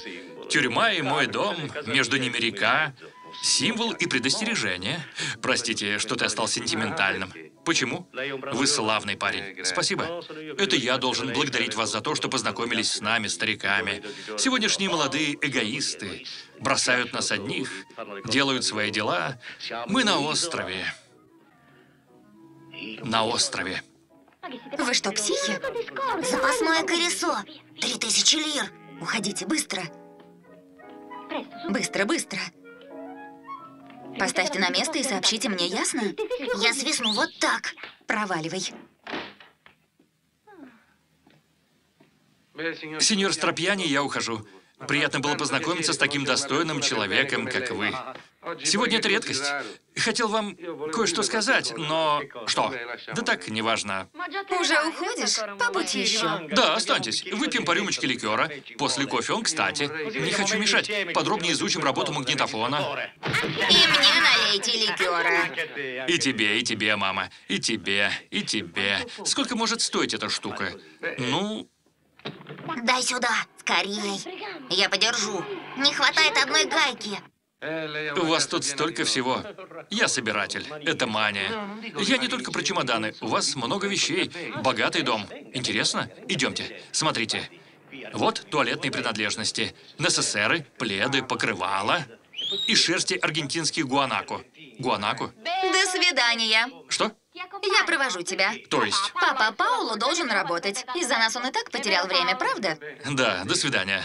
Speaker 1: Тюрьма и мой дом, между ними река. Символ и предостережение. Простите, что-то я стал сентиментальным. Почему? Вы славный парень. Спасибо. Это я должен благодарить вас за то, что познакомились с нами, стариками. Сегодняшние молодые эгоисты бросают нас одних, делают свои дела. Мы на острове. На острове.
Speaker 2: Вы что, психи? Запасное колесо. Три тысячи лир. Уходите быстро. Быстро, быстро. Поставьте на место и сообщите мне, ясно? Я свистну вот так. Проваливай.
Speaker 1: Сеньор Стропьяни, я ухожу. Приятно было познакомиться с таким достойным человеком, как вы. Сегодня это редкость. Хотел вам кое-что сказать, но... Что? Да так, неважно.
Speaker 2: Уже уходишь? Побудь еще.
Speaker 1: Да, останьтесь. Выпьем по рюмочке ликера. После кофе он, кстати. Не хочу мешать. Подробнее изучим работу магнитофона.
Speaker 2: И мне налейте ликера.
Speaker 1: И тебе, и тебе, мама. И тебе, и тебе. Сколько может стоить эта штука? Ну,
Speaker 2: Дай сюда, скорей. Я подержу. Не хватает одной гайки.
Speaker 1: У вас тут столько всего. Я собиратель. Это мания. Я не только про чемоданы. У вас много вещей. Богатый дом. Интересно? Идемте. Смотрите. Вот туалетные принадлежности. НССРы, пледы, покрывала. И шерсти аргентинских гуанако. Гуанако?
Speaker 2: До свидания.
Speaker 1: Что?
Speaker 2: Я провожу тебя.
Speaker 1: То есть?
Speaker 2: Папа Пауло должен работать. Из-за нас он и так потерял время, правда?
Speaker 1: Да, до свидания.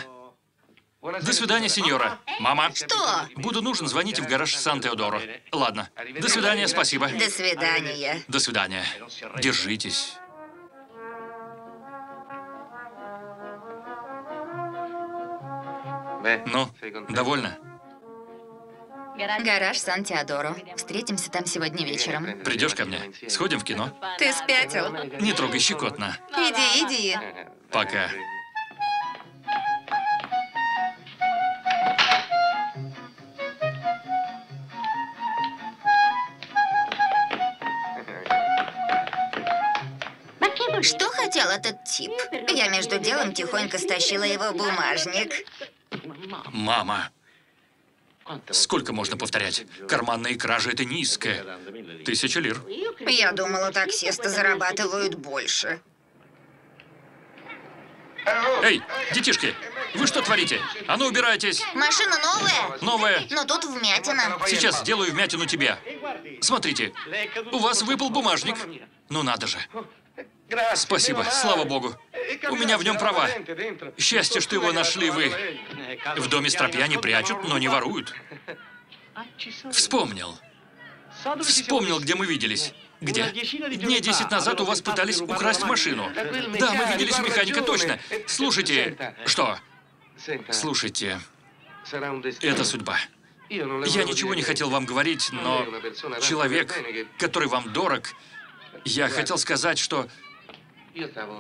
Speaker 1: До свидания, сеньора. Мама.
Speaker 2: Что?
Speaker 1: Буду нужен, звоните в гараж Сан-Теодоро. Ладно. До свидания, спасибо.
Speaker 2: До свидания.
Speaker 1: До свидания. Держитесь. Ну, довольно?
Speaker 2: Гараж Сан-Теодоро. Встретимся там сегодня вечером.
Speaker 1: Придешь ко мне? Сходим в кино?
Speaker 2: Ты спятил?
Speaker 1: Не трогай щекотно.
Speaker 2: Иди, иди.
Speaker 1: Пока.
Speaker 2: Этот тип? Я между делом тихонько стащила его бумажник.
Speaker 1: Мама. Сколько можно повторять? Карманные кражи — это низкое. Тысяча лир.
Speaker 2: Я думала, таксисты зарабатывают больше.
Speaker 1: Эй, детишки, вы что творите? А ну, убирайтесь.
Speaker 2: Машина новая,
Speaker 1: Новая.
Speaker 2: но тут вмятина.
Speaker 1: Сейчас сделаю вмятину тебе. Смотрите, у вас выпал бумажник. Ну надо же. Спасибо, слава богу. У меня в нем права. Счастье, что его нашли вы. В доме стропья не прячут, но не воруют. Вспомнил. Вспомнил, где мы виделись. Где? Дней десять назад у вас пытались украсть машину. Да, мы виделись механика, точно. Слушайте, что? Слушайте, это судьба. Я ничего не хотел вам говорить, но человек, который вам дорог, я хотел сказать, что...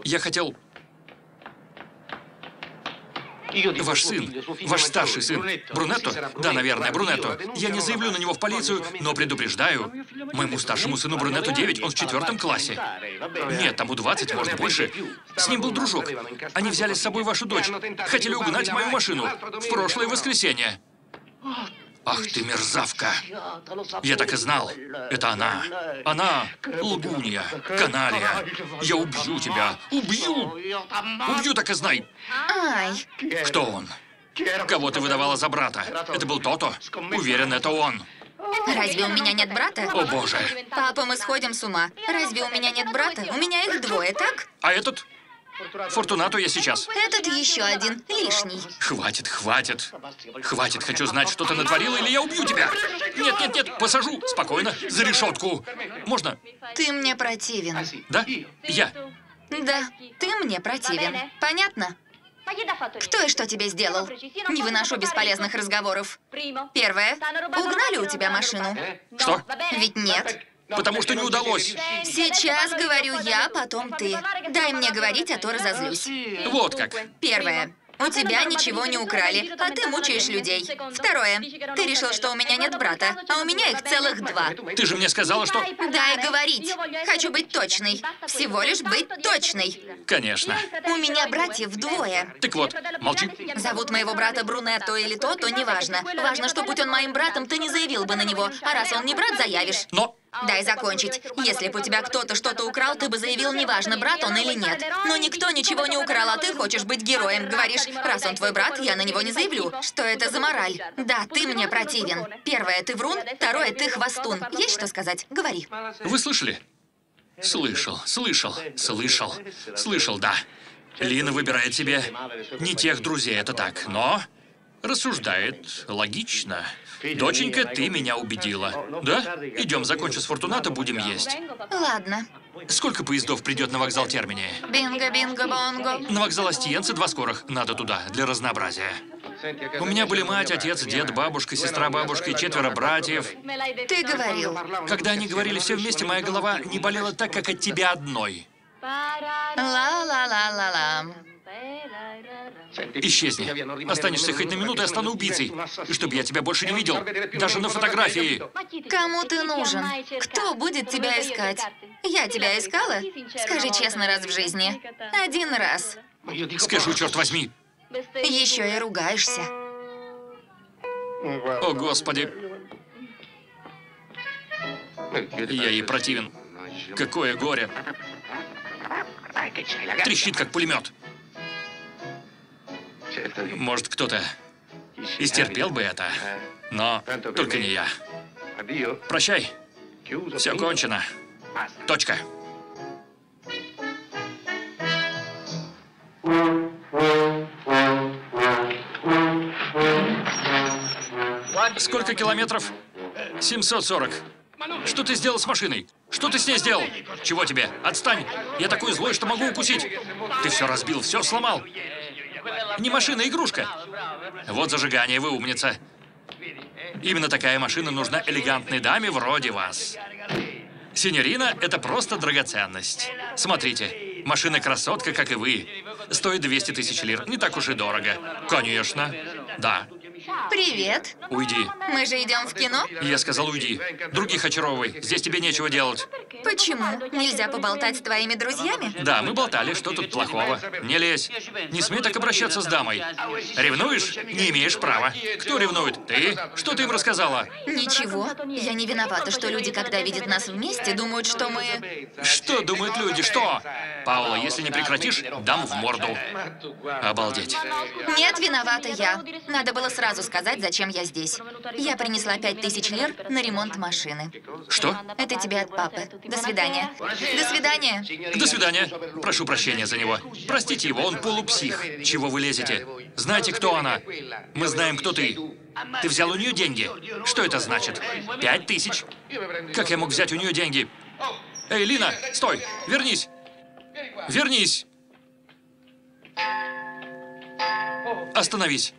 Speaker 1: Я хотел... Ваш сын, ваш старший сын, Брунетто? Да, наверное, Брунетто. Я не заявлю на него в полицию, но предупреждаю. Моему старшему сыну Брунетто 9, он в четвертом классе. Нет, тому 20, может, больше. С ним был дружок. Они взяли с собой вашу дочь. Хотели угнать мою машину. В прошлое воскресенье. Ах ты мерзавка! Я так и знал. Это она. Она лгунья, каналия. Я убью тебя. Убью! Убью, так и знай.
Speaker 2: Ай,
Speaker 1: Кто он? Кого ты выдавала за брата? Это был Тото? Уверен, это он.
Speaker 2: разве у меня нет брата?
Speaker 1: О боже.
Speaker 2: Папа, мы сходим с ума. Разве у меня нет брата? У меня их двое, так?
Speaker 1: А этот? Фортунату я сейчас.
Speaker 2: Этот еще один, лишний.
Speaker 1: Хватит, хватит. Хватит, хочу знать, что ты натворила, или я убью тебя. Нет, нет, нет, посажу. Спокойно, за решетку. Можно?
Speaker 2: Ты мне противен.
Speaker 1: Да? Я.
Speaker 2: Да, ты мне противен. Понятно? Кто и что тебе сделал? Не выношу бесполезных разговоров. Первое. Угнали у тебя машину?
Speaker 1: Что?
Speaker 2: Ведь нет.
Speaker 1: Потому что не удалось.
Speaker 2: Сейчас говорю я, потом ты. Дай мне говорить, а то разозлюсь.
Speaker 1: Вот как.
Speaker 2: Первое. У тебя ничего не украли, а ты мучаешь людей. Второе. Ты решил, что у меня нет брата, а у меня их целых два.
Speaker 1: Ты же мне сказала, что...
Speaker 2: Дай говорить. Хочу быть точной. Всего лишь быть точной.
Speaker 1: Конечно.
Speaker 2: У меня братьев двое.
Speaker 1: Так вот, молчи.
Speaker 2: Зовут моего брата Брунетто или Тото, неважно. Важно, что будь он моим братом, ты не заявил бы на него. А раз он не брат, заявишь.
Speaker 1: Но...
Speaker 2: Дай закончить. Если бы у тебя кто-то что-то украл, ты бы заявил, неважно, брат он или нет. Но никто ничего не украл, а ты хочешь быть героем. Говоришь, раз он твой брат, я на него не заявлю. Что это за мораль? Да, ты мне противен. Первое, ты врун. Второе, ты хвостун. Есть что сказать? Говори.
Speaker 1: Вы слышали? Слышал, слышал, слышал, слышал, да. Лина выбирает себе не тех друзей, это так, но рассуждает логично. Доченька, ты меня убедила. Да? Идем, закончу с Фортунато, будем есть.
Speaker 2: Ладно.
Speaker 1: Сколько поездов придет на вокзал Термини?
Speaker 2: Бинго, бинго, бонго.
Speaker 1: На вокзал Астиенцы два скорых. Надо туда, для разнообразия. У меня были мать, отец, дед, бабушка, сестра бабушка и четверо братьев.
Speaker 2: Ты говорил.
Speaker 1: Когда они говорили все вместе, моя голова не болела так, как от тебя одной.
Speaker 2: Ла-ла-ла-ла-ла.
Speaker 1: Исчезни. Останешься хоть на минуту, я стану убийцей. И чтобы я тебя больше не видел. Даже на фотографии.
Speaker 2: Кому ты нужен? Кто будет тебя искать? Я тебя искала? Скажи честно раз в жизни. Один раз.
Speaker 1: Скажу, черт возьми.
Speaker 2: Еще и ругаешься.
Speaker 1: О, Господи. Я ей противен. Какое горе. Трещит, как пулемет. Может, кто-то истерпел бы это, но только не я. Прощай. Все кончено. Точка. Сколько километров? 740. Что ты сделал с машиной? Что ты с ней сделал? Чего тебе? Отстань! Я такой злой, что могу укусить. Ты все разбил, все сломал. Не машина, игрушка. Вот зажигание, вы умница. Именно такая машина нужна элегантной даме вроде вас. Синерина – это просто драгоценность. Смотрите, машина-красотка, как и вы. Стоит 200 тысяч лир. Не так уж и дорого. Конечно. Да.
Speaker 2: Привет.
Speaker 1: Уйди.
Speaker 2: Мы же идем в кино?
Speaker 1: Я сказал, уйди. Других очаровывай. Здесь тебе нечего делать.
Speaker 2: Почему? Нельзя поболтать с твоими друзьями?
Speaker 1: Да, мы болтали, что тут плохого. Не лезь. Не смей так обращаться с дамой. Ревнуешь? Не имеешь права. Кто ревнует? Ты? Что ты им рассказала?
Speaker 2: Ничего. Я не виновата, что люди, когда видят нас вместе, думают, что мы...
Speaker 1: Что думают люди? Что? Паула, если не прекратишь, дам в морду. Обалдеть.
Speaker 2: Нет, виновата я. Надо было сразу сказать, зачем я здесь. Я принесла пять тысяч лир на ремонт машины.
Speaker 1: Что?
Speaker 2: Это тебе от папы. До свидания. До свидания.
Speaker 1: До свидания. Прошу прощения за него. Простите его, он полупсих. Чего вы лезете? Знаете, кто она? Мы знаем, кто ты. Ты взял у нее деньги. Что это значит? Пять тысяч. Как я мог взять у нее деньги? Эй, Лина, стой! Вернись! Вернись! Остановись.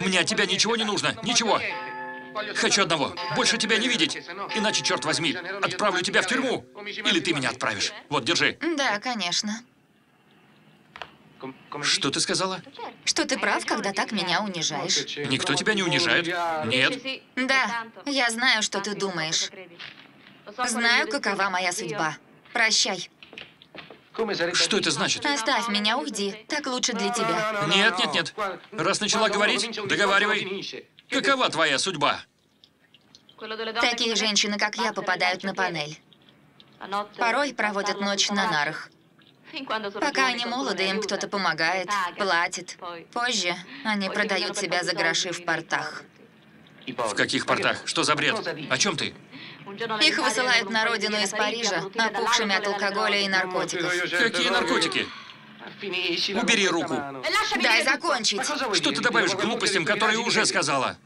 Speaker 1: Мне от тебя ничего не нужно. Ничего. Хочу одного. Больше тебя не видеть. Иначе, черт возьми, отправлю тебя в тюрьму. Или ты меня отправишь. Вот, держи.
Speaker 2: Да, конечно.
Speaker 1: Что ты сказала?
Speaker 2: Что ты прав, когда так меня унижаешь.
Speaker 1: Никто тебя не унижает. Нет.
Speaker 2: Да, я знаю, что ты думаешь. Знаю, какова моя судьба. Прощай.
Speaker 1: Что это значит?
Speaker 2: Оставь меня, уйди. Так лучше для тебя.
Speaker 1: Нет, нет, нет. Раз начала говорить, договаривай. Какова твоя судьба?
Speaker 2: Такие женщины, как я, попадают на панель. Порой проводят ночь на нарах. Пока они молоды, им кто-то помогает, платит. Позже они продают себя за гроши в портах.
Speaker 1: В каких портах? Что за бред? О чем ты?
Speaker 2: Их высылают на родину из Парижа, опухшими от алкоголя и наркотиков.
Speaker 1: Какие наркотики? Убери руку.
Speaker 2: Дай закончить.
Speaker 1: Что ты добавишь к глупостям, которые уже сказала?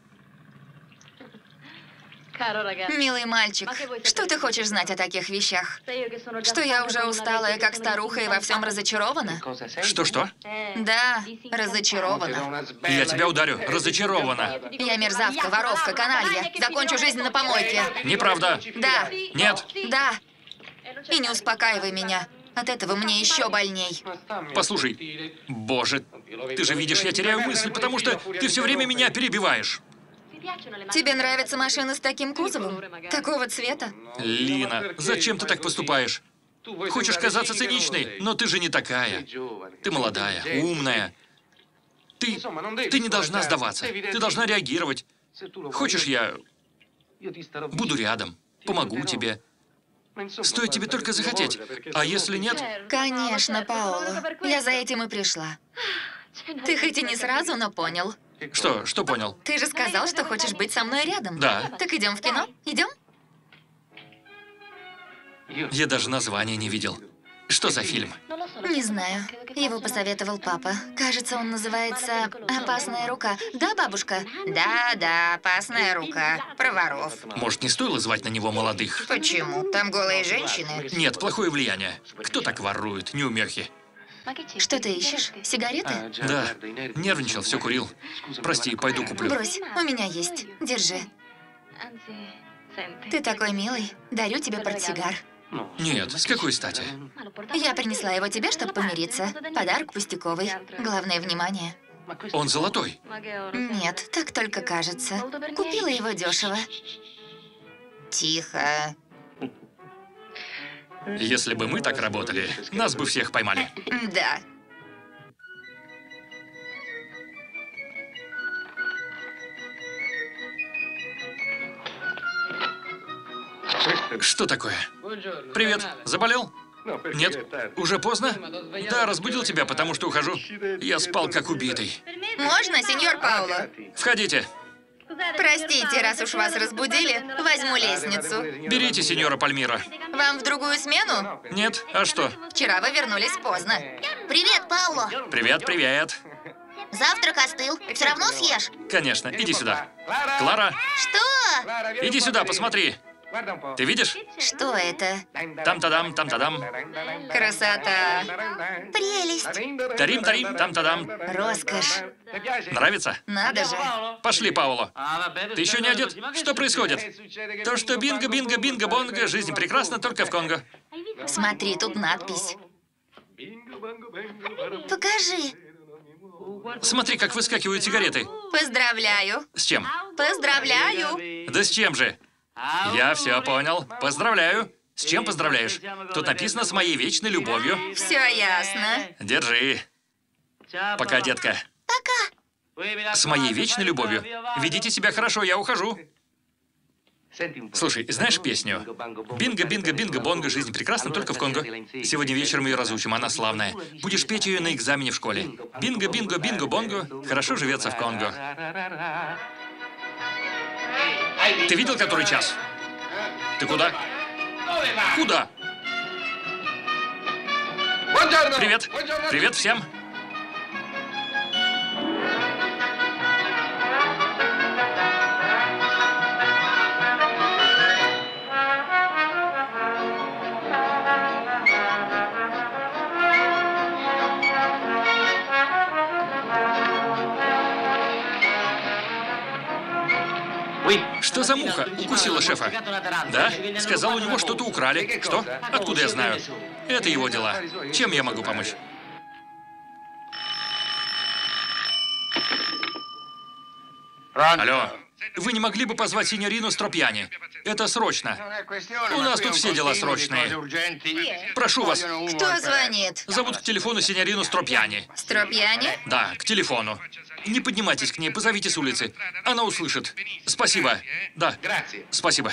Speaker 2: Милый мальчик, что ты хочешь знать о таких вещах? Что я уже усталая, как старуха, и во всем разочарована?
Speaker 1: Что-что?
Speaker 2: Да, разочарована.
Speaker 1: Я тебя ударю. Разочарована.
Speaker 2: Я мерзавка, воровка, каналья. Закончу жизнь на помойке.
Speaker 1: Неправда.
Speaker 2: Да,
Speaker 1: Нет.
Speaker 2: да. И не успокаивай меня. От этого мне еще больней.
Speaker 1: Послушай, боже, ты же видишь, я теряю мысль, потому что ты все время меня перебиваешь.
Speaker 2: Тебе нравятся машины с таким кузовом? Такого цвета?
Speaker 1: Лина, зачем ты так поступаешь? Хочешь казаться циничной, но ты же не такая. Ты молодая, умная. Ты, ты не должна сдаваться. Ты должна реагировать. Хочешь, я буду рядом, помогу тебе. Стоит тебе только захотеть. А если нет,
Speaker 2: Конечно, Паоло. Я за этим и пришла. Ты хоть и не сразу, но понял.
Speaker 1: Что, что понял?
Speaker 2: Ты же сказал, что хочешь быть со мной рядом.
Speaker 1: Да.
Speaker 2: Так идем в кино? Идем?
Speaker 1: Я даже названия не видел. Что за фильм?
Speaker 2: Не знаю. Его посоветовал папа. Кажется, он называется «Опасная рука». Да, бабушка? Да, да, «Опасная рука». Про воров.
Speaker 1: Может, не стоило звать на него молодых?
Speaker 2: Почему? Там голые женщины.
Speaker 1: Нет, плохое влияние. Кто так ворует? Неумехи.
Speaker 2: Что ты ищешь? Сигареты?
Speaker 1: Да, нервничал, все курил. Прости, пойду куплю.
Speaker 2: Брось, у меня есть. Держи. Ты такой милый. Дарю тебе портсигар.
Speaker 1: Нет, с какой стати?
Speaker 2: Я принесла его тебе, чтобы помириться. Подарок пустяковый. Главное внимание.
Speaker 1: Он золотой.
Speaker 2: Нет, так только кажется. Купила его дешево. Тихо.
Speaker 1: Если бы мы так работали, нас бы всех поймали.
Speaker 2: Да.
Speaker 1: Что такое? Привет, заболел? Нет, уже поздно? Да, разбудил тебя, потому что ухожу. Я спал как убитый.
Speaker 2: Можно, сеньор Пауло?
Speaker 1: Входите.
Speaker 2: Простите, раз уж вас разбудили, возьму лестницу.
Speaker 1: Берите, сеньора Пальмира.
Speaker 2: Вам в другую смену?
Speaker 1: Нет? А что?
Speaker 2: Вчера вы вернулись поздно. Привет, Пауло.
Speaker 1: Привет, привет.
Speaker 2: Завтрак остыл. Все равно съешь?
Speaker 1: Конечно, иди сюда. Клара,
Speaker 2: Что?
Speaker 1: иди сюда, посмотри. Ты видишь?
Speaker 2: Что это?
Speaker 1: Там-тадам, там-тадам.
Speaker 2: Красота. Прелесть.
Speaker 1: Тарим-тарим, там-тадам.
Speaker 2: Роскошь.
Speaker 1: Нравится?
Speaker 2: Надо же.
Speaker 1: Пошли, Пауло. Ты еще не одет? Что происходит? То, что бинго, бинго, бинго, бонго, жизнь прекрасна только в Конго.
Speaker 2: Смотри, тут надпись. Покажи.
Speaker 1: Смотри, как выскакивают сигареты.
Speaker 2: Поздравляю.
Speaker 1: С чем?
Speaker 2: Поздравляю.
Speaker 1: Да с чем же? Я все понял. Поздравляю. С чем поздравляешь? Тут написано «С моей вечной любовью».
Speaker 2: Все ясно.
Speaker 1: Держи. Пока, детка.
Speaker 2: Пока.
Speaker 1: С моей вечной любовью. Ведите себя хорошо, я ухожу. Слушай, знаешь песню? Бинго, бинго, бинго, бонго, жизнь прекрасна только в Конго. Сегодня вечером ее разучим, она славная. Будешь петь ее на экзамене в школе. Бинго, бинго, бинго, бонго, хорошо живется в Конго. Ты видел, который час? Ты куда? Куда? Привет. Привет всем. Что за муха укусила шефа? Да? Сказал, у него что-то украли. Что? Откуда я знаю? Это его дела. Чем я могу помочь? Алло. Вы не могли бы позвать синьорину Стропьяни? Это срочно. У нас тут все дела срочные. Прошу вас.
Speaker 2: Кто звонит?
Speaker 1: Зовут к телефону синьорину Стропьяни.
Speaker 2: Стропьяне?
Speaker 1: Да, к телефону. Не поднимайтесь к ней, позовите с улицы. Она услышит. Спасибо. Да. Спасибо.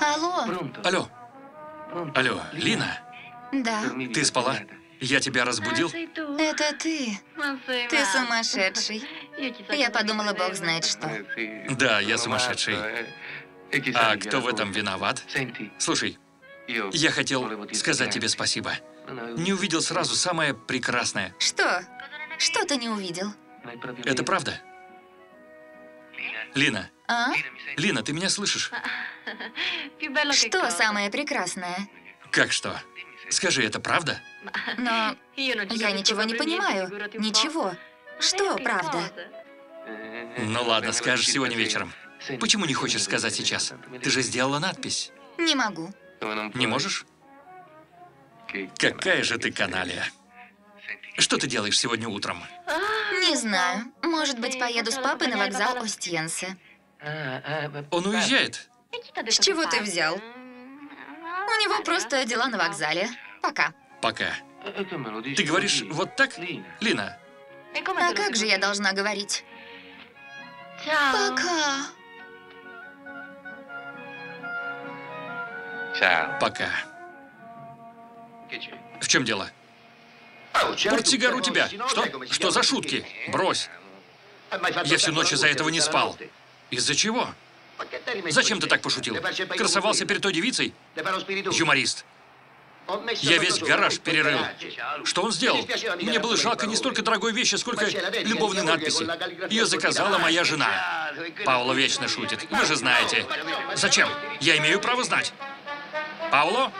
Speaker 2: Алло?
Speaker 1: Алло. Алло, Лина,
Speaker 2: Да,
Speaker 1: ты спала? Я тебя разбудил?
Speaker 2: это ты. Ты сумасшедший. Я подумала, бог знает что.
Speaker 1: Да, я сумасшедший. А кто в этом виноват? Слушай, я хотел сказать тебе спасибо. Не увидел сразу самое прекрасное.
Speaker 2: Что? Что ты не увидел?
Speaker 1: Это правда? Лина,
Speaker 2: А?
Speaker 1: Лина, ты меня слышишь?
Speaker 2: Что самое прекрасное?
Speaker 1: Как что? Скажи, это правда?
Speaker 2: Но я ничего не понимаю. Ничего. Что, правда?
Speaker 1: Ну ладно, скажешь сегодня вечером. Почему не хочешь сказать сейчас? Ты же сделала надпись.
Speaker 2: Не могу.
Speaker 1: Не можешь? Какая же ты каналья. Что ты делаешь сегодня утром?
Speaker 2: Не знаю. Может быть, поеду с папой на вокзал Остьенсе.
Speaker 1: Он уезжает.
Speaker 2: С чего ты взял? У него просто дела на вокзале. Пока.
Speaker 1: Пока. Ты говоришь вот так? Лина,
Speaker 2: А как же я должна говорить? Пока.
Speaker 1: пока. В чем дело? Портсигар у тебя. Что? Что за шутки? Брось. Я всю ночь из-за этого не спал. Из-за чего? Зачем ты так пошутил? Красовался перед той девицей? Юморист. Я весь гараж перерыл. Что он сделал? Мне было жалко не столько дорогой вещи, сколько любовной надписи. Ее заказала моя жена. Паула вечно шутит. Вы же знаете. Зачем? Я имею право знать. Пауло?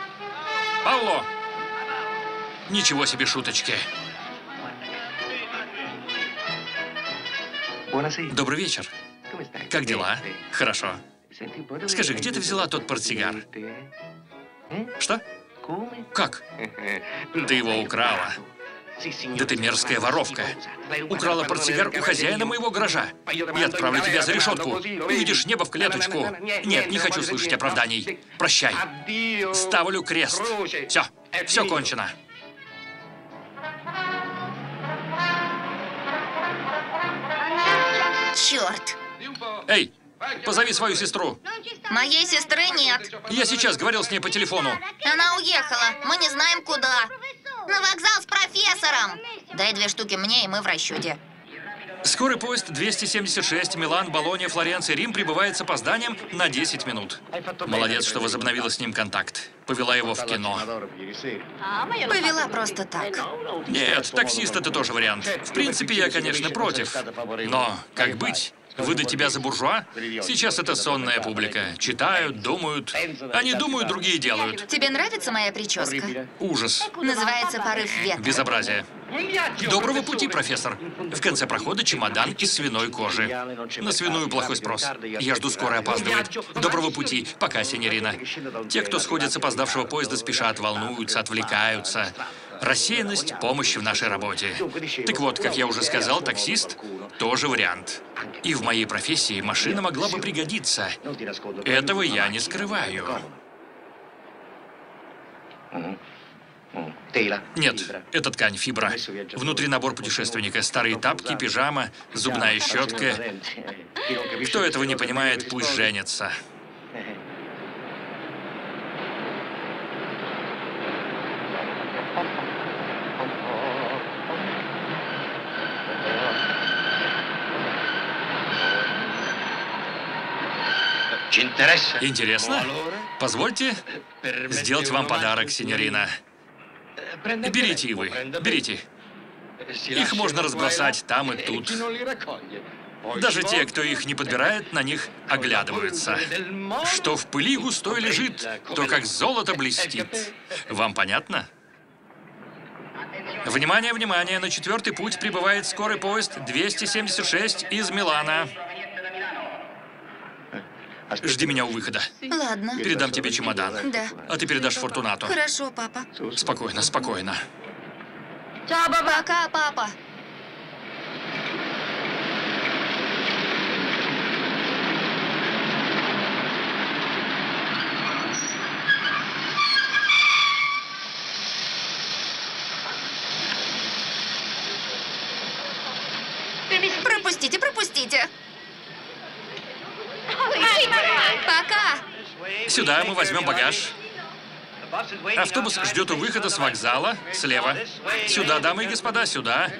Speaker 1: Пауло? Ничего себе шуточки. Добрый вечер. Как дела? Хорошо. Скажи, где ты взяла тот портсигар? Что? Как? Ты его украла. Да ты мерзкая воровка. Украла портсигар у хозяина моего гаража. Я отправлю тебя за решетку. Увидишь небо в клеточку. Нет, не хочу слышать оправданий. Прощай. Ставлю крест. Все, все кончено.
Speaker 2: Черт.
Speaker 1: Эй, позови свою сестру.
Speaker 2: Моей сестры нет.
Speaker 1: Я сейчас говорил с ней по телефону.
Speaker 2: Она уехала. Мы не знаем куда. На вокзал с профессором. Дай две штуки мне, и мы в расчете.
Speaker 1: Скорый поезд 276 Милан, Болония, Флоренция, Рим прибывает с опозданием на 10 минут. Молодец, что возобновила с ним контакт. Повела его в кино.
Speaker 2: Повела просто так.
Speaker 1: Нет, таксист это тоже вариант. В принципе, я, конечно, против. Но как быть? Выдать тебя за буржуа? Сейчас это сонная публика. Читают, думают. Они думают, другие делают.
Speaker 2: Тебе нравится моя прическа?
Speaker 1: Ужас.
Speaker 2: Называется порыв ветра.
Speaker 1: Безобразие. Доброго пути, профессор. В конце прохода чемодан из свиной кожи. На свиную плохой спрос. Я жду, скоро опаздывает. Доброго пути. Пока, синьорина. Те, кто сходит с опоздавшего поезда, спешат, волнуются, отвлекаются. Рассеянность – помощь в нашей работе. Так вот, как я уже сказал, таксист – тоже вариант. И в моей профессии машина могла бы пригодиться. Этого я не скрываю. Нет, это ткань, фибра. Внутри набор путешественника. Старые тапки, пижама, зубная щетка. Кто этого не понимает, пусть женится. Интересно? Позвольте сделать вам подарок, синьорина. Берите вы, берите. Их можно разбросать там и тут. Даже те, кто их не подбирает, на них оглядываются. Что в пыли густой лежит, то как золото блестит. Вам понятно? Внимание, внимание! На четвертый путь прибывает скорый поезд 276 из Милана. Жди меня у выхода.
Speaker 2: Ладно.
Speaker 1: Передам тебе чемодан.
Speaker 2: Да.
Speaker 1: А ты передашь Фортунату.
Speaker 2: Хорошо, папа.
Speaker 1: Спокойно, спокойно.
Speaker 2: Пока, папа. Пропустите, пропустите. Пока.
Speaker 1: Сюда мы возьмем багаж. Автобус ждет у выхода с вокзала, слева. Сюда, дамы и господа, сюда.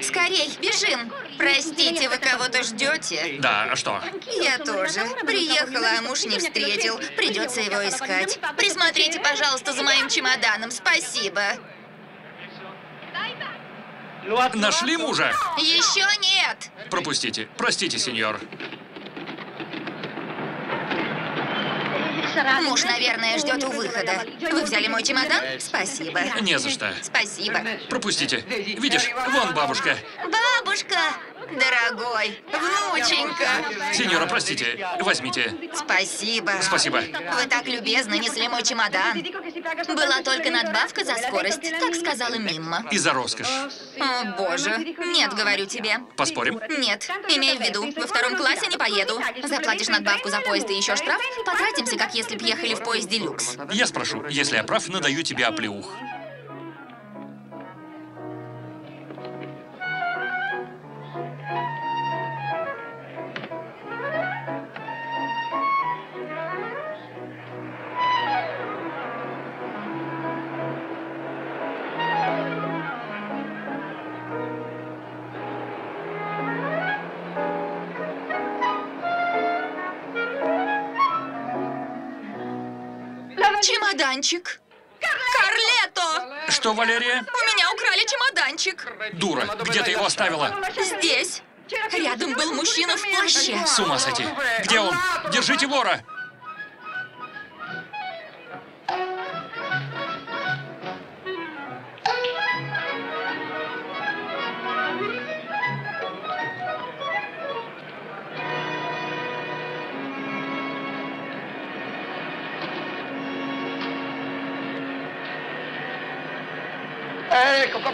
Speaker 2: Скорей, бежим. Простите, вы кого-то ждете?
Speaker 1: Да, а что?
Speaker 2: Я тоже. Приехала, а муж не встретил. Придется его искать. Присмотрите, пожалуйста, за моим чемоданом. Спасибо.
Speaker 1: Нашли мужа?
Speaker 2: Еще нет.
Speaker 1: Пропустите. Простите, сеньор.
Speaker 2: Муж, наверное, ждет у выхода. Вы взяли мой чемодан? Спасибо.
Speaker 1: Не за что.
Speaker 2: Спасибо.
Speaker 1: Пропустите. Видишь, вон бабушка.
Speaker 2: Бабушка! Дорогой, внученька!
Speaker 1: Сеньора, простите. Возьмите.
Speaker 2: Спасибо.
Speaker 1: Спасибо.
Speaker 2: Вы так любезно несли мой чемодан. Была только надбавка за скорость, так сказала Мимма.
Speaker 1: И за роскошь.
Speaker 2: О, боже. Нет, говорю тебе.
Speaker 1: Поспорим?
Speaker 2: Нет, имей в виду, во втором классе не поеду. Заплатишь надбавку за поезд и еще штраф, потратимся, как если б ехали в поезде люкс.
Speaker 1: Я спрошу. Если я прав, надаю тебе оплеух.
Speaker 2: Чемоданчик. Карлето!
Speaker 1: Что, Валерия?
Speaker 2: У меня украли чемоданчик.
Speaker 1: Дура, где ты его оставила?
Speaker 2: Здесь. Рядом был мужчина в плаще.
Speaker 1: С ума сойти. Где он? Держите вора!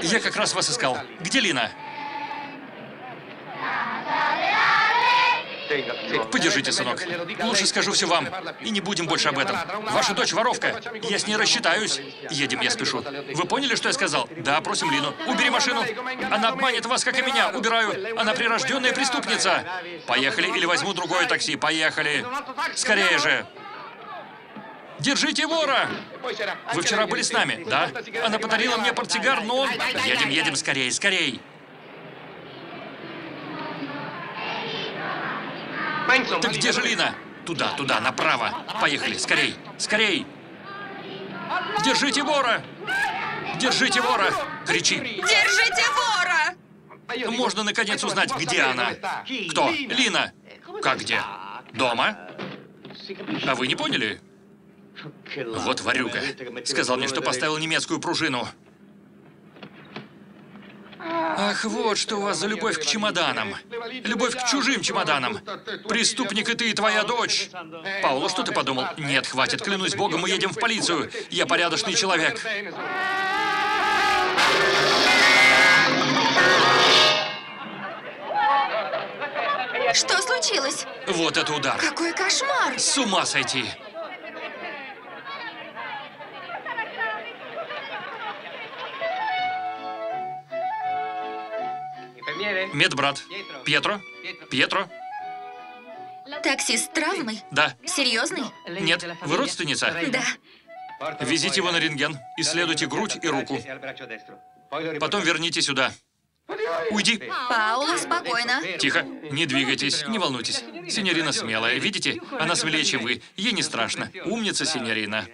Speaker 1: Я как раз вас искал. Где Лина? Подержите, сынок. Лучше скажу все вам. И не будем больше об этом. Ваша дочь воровка. Я с ней рассчитаюсь. Едем, я спешу. Вы поняли, что я сказал? Да, просим Лину. Убери машину. Она обманет вас, как и меня. Убираю. Она прирожденная преступница. Поехали или возьму другое такси. Поехали. Скорее же. Держите вора! Вы вчера были с нами, да? Она подарила мне портсигар, но... он- Едем, едем, скорее, скорей. Так где же Лина? Туда, туда, направо. Поехали, скорей, скорей. Держите вора! Держите вора! Кричи.
Speaker 2: Держите вора!
Speaker 1: Можно наконец узнать, где она. Кто? Лина. Как где? Дома? А вы не поняли? Вот ворюга. Сказал мне, что поставил немецкую пружину. Ах, вот что у вас за любовь к чемоданам. Любовь к чужим чемоданам. Преступник и ты, и твоя дочь. Пауло, что ты подумал? Нет, хватит, клянусь богом, мы едем в полицию. Я порядочный человек.
Speaker 2: Что случилось?
Speaker 1: Вот это удар.
Speaker 2: Какой кошмар!
Speaker 1: С ума сойти. Медбрат. Пьетро? Пьетро?
Speaker 2: Таксист с травмой?
Speaker 1: Да.
Speaker 2: Серьезный?
Speaker 1: Нет. Вы родственница?
Speaker 2: Да.
Speaker 1: Везите его на рентген. Исследуйте грудь и руку. Потом верните сюда. Уйди.
Speaker 2: Пауло, спокойно.
Speaker 1: Тихо. Не двигайтесь, не волнуйтесь. Синьорина смелая. Видите? Она смелее, чем вы. Ей не страшно. Умница, синьорина.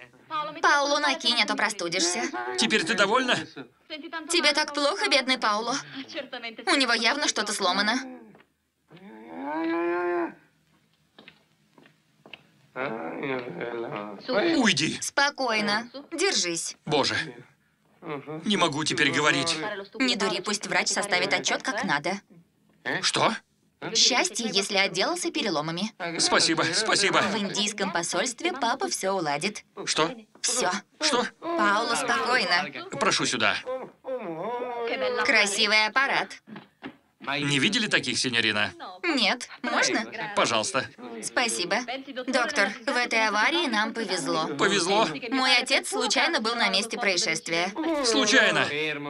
Speaker 2: Пауло накинь, а то простудишься.
Speaker 1: Теперь ты довольна?
Speaker 2: Тебе так плохо, бедный Пауло? У него явно что-то сломано.
Speaker 1: Уйди.
Speaker 2: Спокойно. Держись.
Speaker 1: Боже. Не могу теперь говорить.
Speaker 2: Не дури, пусть врач составит отчет как надо.
Speaker 1: Что?
Speaker 2: Счастье, если отделался переломами.
Speaker 1: Спасибо, спасибо.
Speaker 2: В индийском посольстве папа все уладит.
Speaker 1: Что?
Speaker 2: Все.
Speaker 1: Что?
Speaker 2: Пауло, спокойно.
Speaker 1: Прошу сюда.
Speaker 2: Красивый аппарат.
Speaker 1: Не видели таких, синьорина?
Speaker 2: Нет, можно?
Speaker 1: Пожалуйста.
Speaker 2: Спасибо. Доктор, в этой аварии нам повезло.
Speaker 1: Повезло.
Speaker 2: Мой отец случайно был на месте происшествия.
Speaker 1: Случайно.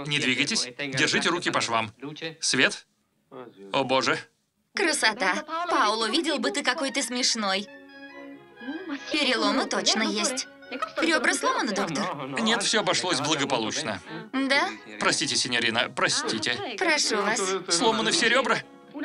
Speaker 1: Не двигайтесь. Держите руки по швам. Свет? О, боже.
Speaker 2: Красота. Пауло, видел бы ты, какой ты смешной. Переломы точно есть. Ребра сломаны, доктор?
Speaker 1: Нет, все обошлось благополучно.
Speaker 2: Да?
Speaker 1: Простите, синьорина, простите.
Speaker 2: Прошу вас.
Speaker 1: Сломаны все ребра?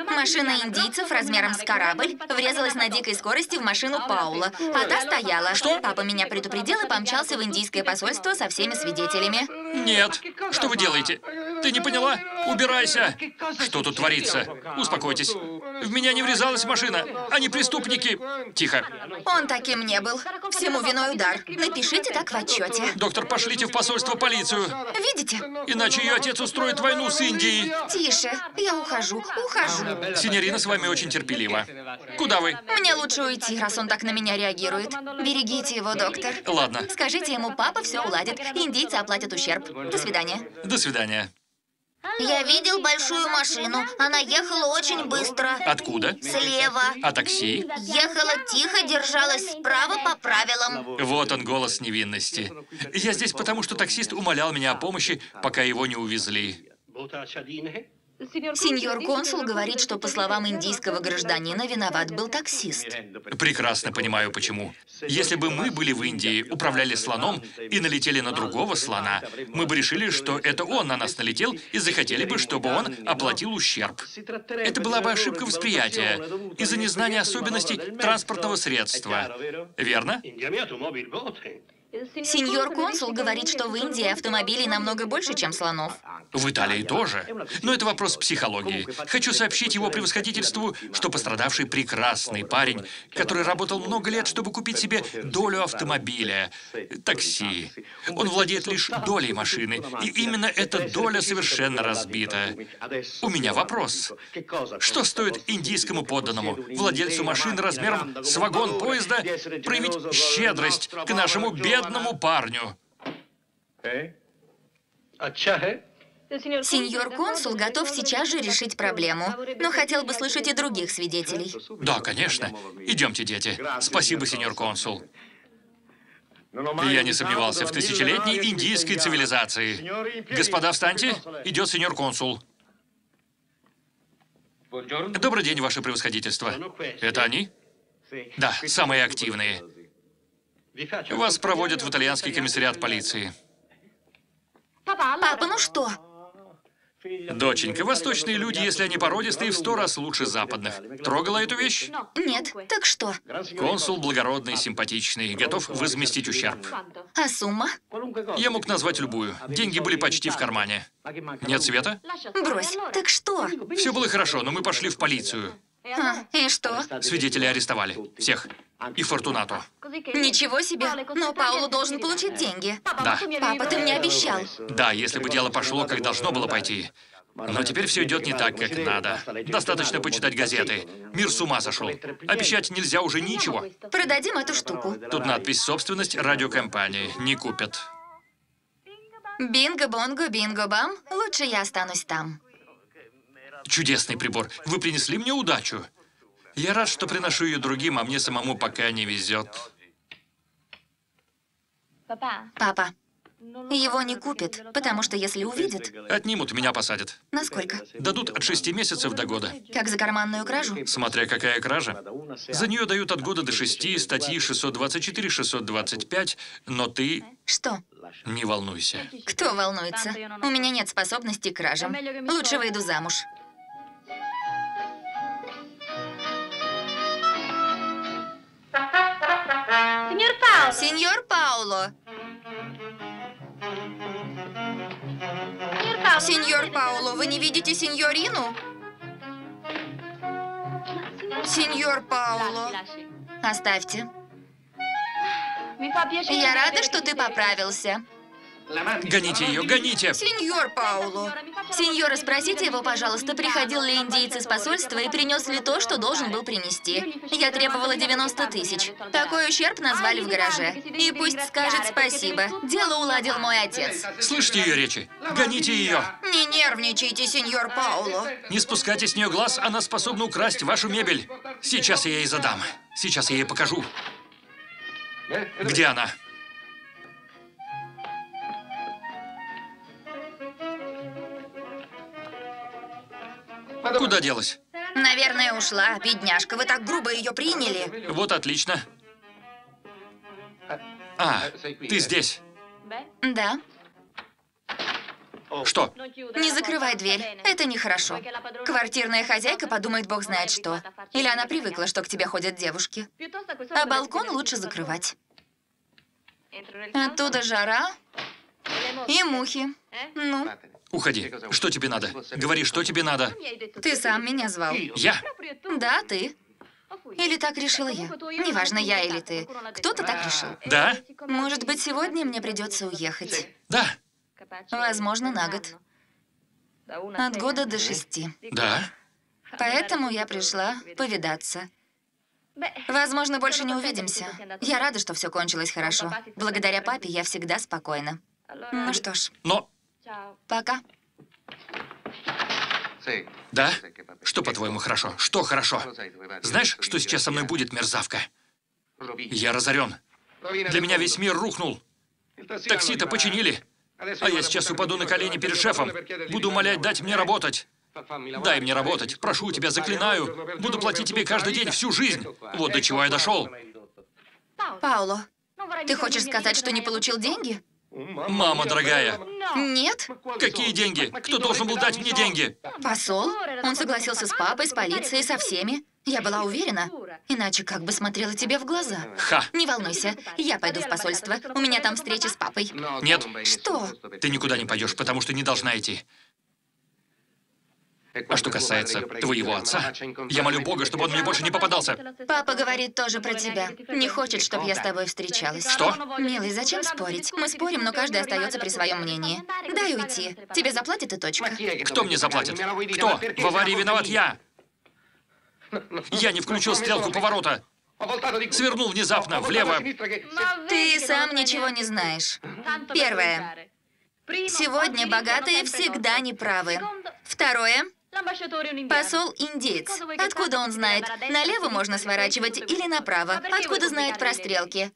Speaker 2: Машина индийцев размером с корабль врезалась на дикой скорости в машину Паула, а та стояла.
Speaker 1: Что?
Speaker 2: Папа меня предупредил и помчался в индийское посольство со всеми свидетелями.
Speaker 1: Нет. Что вы делаете? Ты не поняла? Убирайся. Что тут творится? Успокойтесь. В меня не врезалась машина. Они преступники. Тихо.
Speaker 2: Он таким не был. Всему виной удар. Напишите так в отчете.
Speaker 1: Доктор, пошлите в посольство полицию.
Speaker 2: Видите?
Speaker 1: Иначе ее отец устроит войну с Индией.
Speaker 2: Тише. Я ухожу. Ухожу.
Speaker 1: Синьорина с вами очень терпелива. Куда вы?
Speaker 2: Мне лучше уйти, раз он так на меня реагирует. Берегите его, доктор.
Speaker 1: Ладно.
Speaker 2: Скажите ему, папа все уладит. Индийцы оплатят ущерб. До свидания.
Speaker 1: До свидания.
Speaker 2: Я видел большую машину. Она ехала очень быстро.
Speaker 1: Откуда?
Speaker 2: Слева.
Speaker 1: А такси?
Speaker 2: Ехала тихо, держалась справа по правилам.
Speaker 1: Вот он, голос невинности. Я здесь потому, что таксист умолял меня о помощи, пока его не увезли.
Speaker 2: Сеньор консул говорит, что, по словам индийского гражданина, виноват был таксист.
Speaker 1: Прекрасно понимаю, почему. Если бы мы были в Индии, управляли слоном и налетели на другого слона, мы бы решили, что это он на нас налетел и захотели бы, чтобы он оплатил ущерб. Это была бы ошибка восприятия из-за незнания особенностей транспортного средства. Верно?
Speaker 2: Сеньор консул говорит, что в Индии автомобилей намного больше, чем слонов.
Speaker 1: В Италии тоже. Но это вопрос психологии. Хочу сообщить его превосходительству, что пострадавший прекрасный парень, который работал много лет, чтобы купить себе долю автомобиля, такси. Он владеет лишь долей машины, и именно эта доля совершенно разбита. У меня вопрос. Что стоит индийскому подданному, владельцу машины размером с вагон поезда, проявить щедрость к нашему бедному парню?
Speaker 2: Сеньор консул готов сейчас же решить проблему, но хотел бы слышать и других свидетелей.
Speaker 1: Да, конечно. Идемте, дети. Спасибо, сеньор консул. Я не сомневался в тысячелетней индийской цивилизации. Господа, встаньте. Идет сеньор консул. Добрый день, ваше превосходительство. Это они? Да, самые активные. Вас проводят в итальянский комиссариат полиции.
Speaker 2: Папа, ну что?
Speaker 1: Доченька, восточные люди, если они породистые, в сто раз лучше западных. Трогала эту вещь?
Speaker 2: Нет, так что?
Speaker 1: Консул благородный, симпатичный, готов возместить ущерб.
Speaker 2: А сумма?
Speaker 1: Я мог назвать любую. Деньги были почти в кармане. Нет света?
Speaker 2: Брось, так что?
Speaker 1: Все было хорошо, но мы пошли в полицию.
Speaker 2: А, и что?
Speaker 1: Свидетелей арестовали. Всех. И Фортунату.
Speaker 2: Ничего себе. Но Паулу должен получить деньги.
Speaker 1: Да.
Speaker 2: Папа, ты мне обещал.
Speaker 1: Да, если бы дело пошло, как должно было пойти. Но теперь все идет не так, как надо. Достаточно почитать газеты. Мир с ума сошел. Обещать нельзя уже ничего.
Speaker 2: Продадим эту штуку.
Speaker 1: Тут надпись «Собственность радиокомпании». Не купят.
Speaker 2: Бинго-бонго, бинго-бам. Лучше я останусь там.
Speaker 1: Чудесный прибор. Вы принесли мне удачу. Я рад, что приношу ее другим, а мне самому пока не везет.
Speaker 2: Папа, его не купят, потому что если увидят...
Speaker 1: Отнимут, меня посадят.
Speaker 2: Насколько?
Speaker 1: Дадут от шести месяцев до года.
Speaker 2: Как за карманную кражу?
Speaker 1: Смотря какая кража. За нее дают от года до шести, статьи 624-625, но ты
Speaker 2: Что?
Speaker 1: не волнуйся.
Speaker 2: Кто волнуется? У меня нет способности к кражам. Лучше выйду замуж. Сеньор Пауло! Сеньор Пауло, вы не видите сеньорину? Сеньор Пауло. Оставьте. Я рада, что ты поправился.
Speaker 1: Гоните ее, гоните!
Speaker 2: Сеньор Пауло. Сеньора, спросите его, пожалуйста, приходил ли индейец из посольства и принес ли то, что должен был принести. Я требовала 90 тысяч. Такой ущерб назвали в гараже. И пусть скажет спасибо. Дело уладил мой отец.
Speaker 1: Слышите ее речи? Гоните ее!
Speaker 2: Не нервничайте, сеньор Пауло.
Speaker 1: Не спускайте с нее глаз, она способна украсть вашу мебель. Сейчас я ей задам. Сейчас я ей покажу. Где она? Куда делась?
Speaker 2: Наверное, ушла. Бедняжка, вы так грубо ее приняли.
Speaker 1: Вот отлично. А, ты здесь.
Speaker 2: Да.
Speaker 1: Что?
Speaker 2: Не закрывай дверь. Это нехорошо. Квартирная хозяйка подумает бог знает что. Или она привыкла, что к тебе ходят девушки. А балкон лучше закрывать. Оттуда жара и мухи. Ну,
Speaker 1: Уходи. Что тебе надо? Говори, что тебе надо.
Speaker 2: ты сам меня звал.
Speaker 1: Я?
Speaker 2: Да, ты. Или так решила я. Неважно, я или ты. Кто-то так решил.
Speaker 1: Да?
Speaker 2: Может быть, сегодня мне придется уехать.
Speaker 1: Да.
Speaker 2: Возможно, на год. От года до шести.
Speaker 1: Да.
Speaker 2: Поэтому я пришла повидаться. Возможно, больше не увидимся. Я рада, что все кончилось хорошо. Благодаря папе я всегда спокойна. Ну что ж,
Speaker 1: Но...
Speaker 2: пока.
Speaker 1: Да? Что, по-твоему, хорошо? Что хорошо? Знаешь, что сейчас со мной будет, мерзавка? Я разорен. Для меня весь мир рухнул. Такси-то починили. А я сейчас упаду на колени перед шефом. Буду умолять дать мне работать. Дай мне работать. Прошу тебя, заклинаю. Буду платить тебе каждый день, всю жизнь. Вот до чего я дошел.
Speaker 2: Пауло, ты хочешь сказать, что не получил деньги?
Speaker 1: Мама дорогая,
Speaker 2: Нет.
Speaker 1: какие деньги? Кто должен был дать мне деньги?
Speaker 2: Посол? Он согласился с папой, с полицией, со всеми. Я была уверена. Иначе как бы смотрела тебе в глаза.
Speaker 1: Ха!
Speaker 2: Не волнуйся, я пойду в посольство. У меня там встреча с папой.
Speaker 1: Нет.
Speaker 2: Что?
Speaker 1: Ты никуда не пойдешь, потому что не должна идти. А что касается твоего отца, я молю Бога, чтобы он мне больше не попадался.
Speaker 2: Папа говорит тоже про тебя. Не хочет, чтобы я с тобой встречалась.
Speaker 1: Что?
Speaker 2: Милый, зачем спорить? Мы спорим, но каждый остается при своем мнении. Дай уйти. Тебе заплатят и точка.
Speaker 1: Кто мне заплатит? Кто? В аварии виноват я. Я не включил стрелку поворота. Свернул внезапно влево.
Speaker 2: Ты сам ничего не знаешь. Первое. Сегодня богатые всегда неправы. Второе. Посол индеец. Откуда он знает, налево можно сворачивать или направо? Откуда знает про стрелки?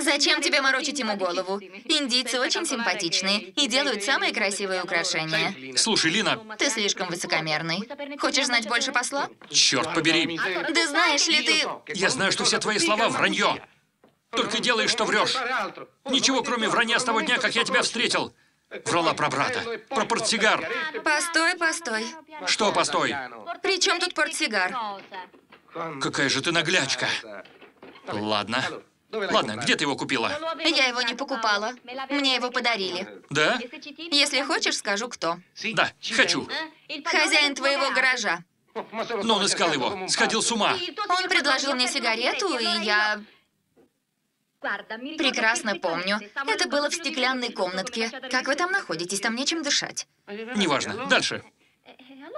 Speaker 2: Зачем тебе морочить ему голову? Индийцы очень симпатичные и делают самые красивые украшения.
Speaker 1: Слушай, Лина,
Speaker 2: Ты слишком высокомерный. Хочешь знать больше посла?
Speaker 1: черт побери.
Speaker 2: Да знаешь ли ты...
Speaker 1: Я знаю, что все твои слова вранье. Только делаешь, что врешь. Ничего, кроме вранья с того дня, как я тебя встретил. Врала про брата, про портсигар.
Speaker 2: Постой, постой.
Speaker 1: Что, постой?
Speaker 2: При чем тут портсигар?
Speaker 1: Какая же ты наглячка. Ладно. Ладно, где ты его купила?
Speaker 2: Я его не покупала. Мне его подарили.
Speaker 1: Да?
Speaker 2: Если хочешь, скажу, кто.
Speaker 1: Да, хочу.
Speaker 2: Хозяин твоего гаража.
Speaker 1: Но он искал его, сходил с ума.
Speaker 2: Он предложил мне сигарету, и я прекрасно помню. Это было в стеклянной комнатке. Как вы там находитесь? Там нечем дышать.
Speaker 1: Неважно. Дальше.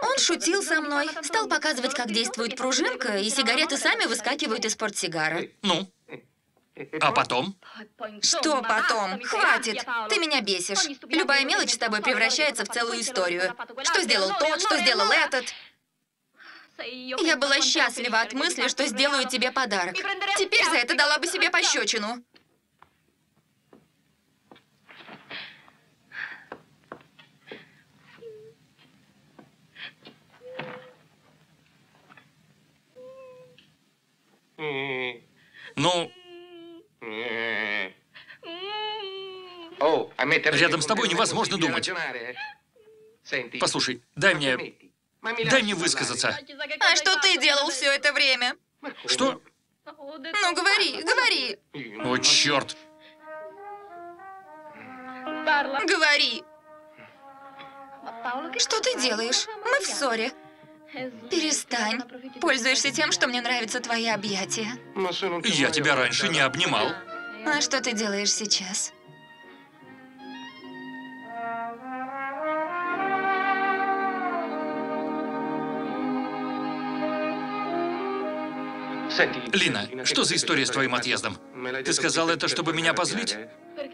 Speaker 2: Он шутил со мной, стал показывать, как действует пружинка, и сигареты сами выскакивают из портсигара.
Speaker 1: Ну? А потом?
Speaker 2: Что потом? Хватит! Ты меня бесишь. Любая мелочь с тобой превращается в целую историю. Что сделал тот, что сделал этот? Я была счастлива от мысли, что сделаю тебе подарок. Теперь за это дала бы себе пощечину.
Speaker 1: Ну,
Speaker 3: Рядом с тобой невозможно думать.
Speaker 1: послушай, дай мне... Дай мне высказаться.
Speaker 2: А что ты делал все это время?
Speaker 1: Что?
Speaker 2: Ну, говори, говори,
Speaker 1: О, черт.
Speaker 2: говори. Что ты делаешь? Мы в ссоре. Перестань. Пользуешься тем, что мне нравятся твои объятия.
Speaker 1: Я тебя раньше не обнимал.
Speaker 2: А что ты делаешь сейчас?
Speaker 1: Лина, что за история с твоим отъездом? Ты сказал это, чтобы меня позлить?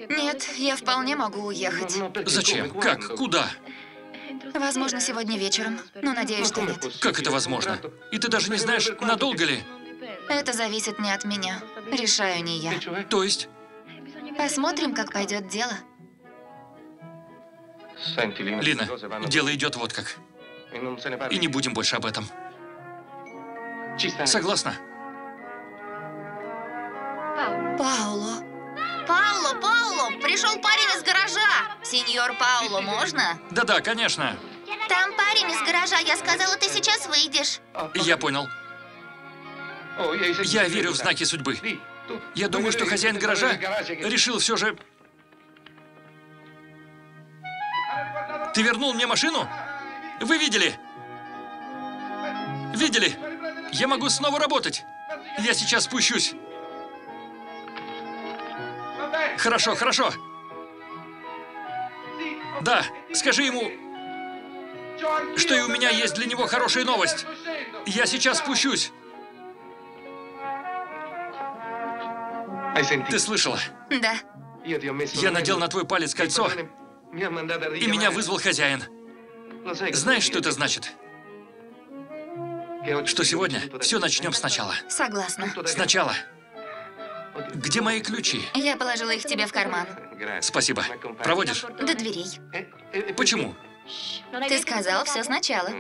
Speaker 2: Нет, я вполне могу уехать.
Speaker 1: Зачем? Как? Куда?
Speaker 2: Возможно, сегодня вечером. Но надеюсь, что нет.
Speaker 1: Как это возможно? И ты даже не знаешь, надолго ли?
Speaker 2: Это зависит не от меня. Решаю не я.
Speaker 1: То есть?
Speaker 2: Посмотрим, как пойдет дело.
Speaker 1: Лина, дело идет вот как. И не будем больше об этом. Согласна?
Speaker 2: Пауло. Пауло, Пауло, пришел парень из гаража. Сеньор Пауло, можно?
Speaker 1: Да-да, конечно.
Speaker 2: Там парень из гаража. Я сказала, ты сейчас выйдешь.
Speaker 1: Я понял. Я верю в знаки судьбы. Я думаю, что хозяин гаража решил все же... Ты вернул мне машину? Вы видели? Видели? Я могу снова работать. Я сейчас спущусь. Хорошо, хорошо. Да, скажи ему, что и у меня есть для него хорошая новость. Я сейчас спущусь. Ты слышала?
Speaker 2: Да.
Speaker 1: Я надел на твой палец кольцо, и меня вызвал хозяин. Знаешь, что это значит? Что сегодня все начнем сначала.
Speaker 2: Согласна.
Speaker 1: Сначала. Где мои ключи?
Speaker 2: Я положила их тебе в карман.
Speaker 1: Спасибо. Проводишь?
Speaker 2: До дверей.
Speaker 1: Почему?
Speaker 2: Ты сказал все сначала.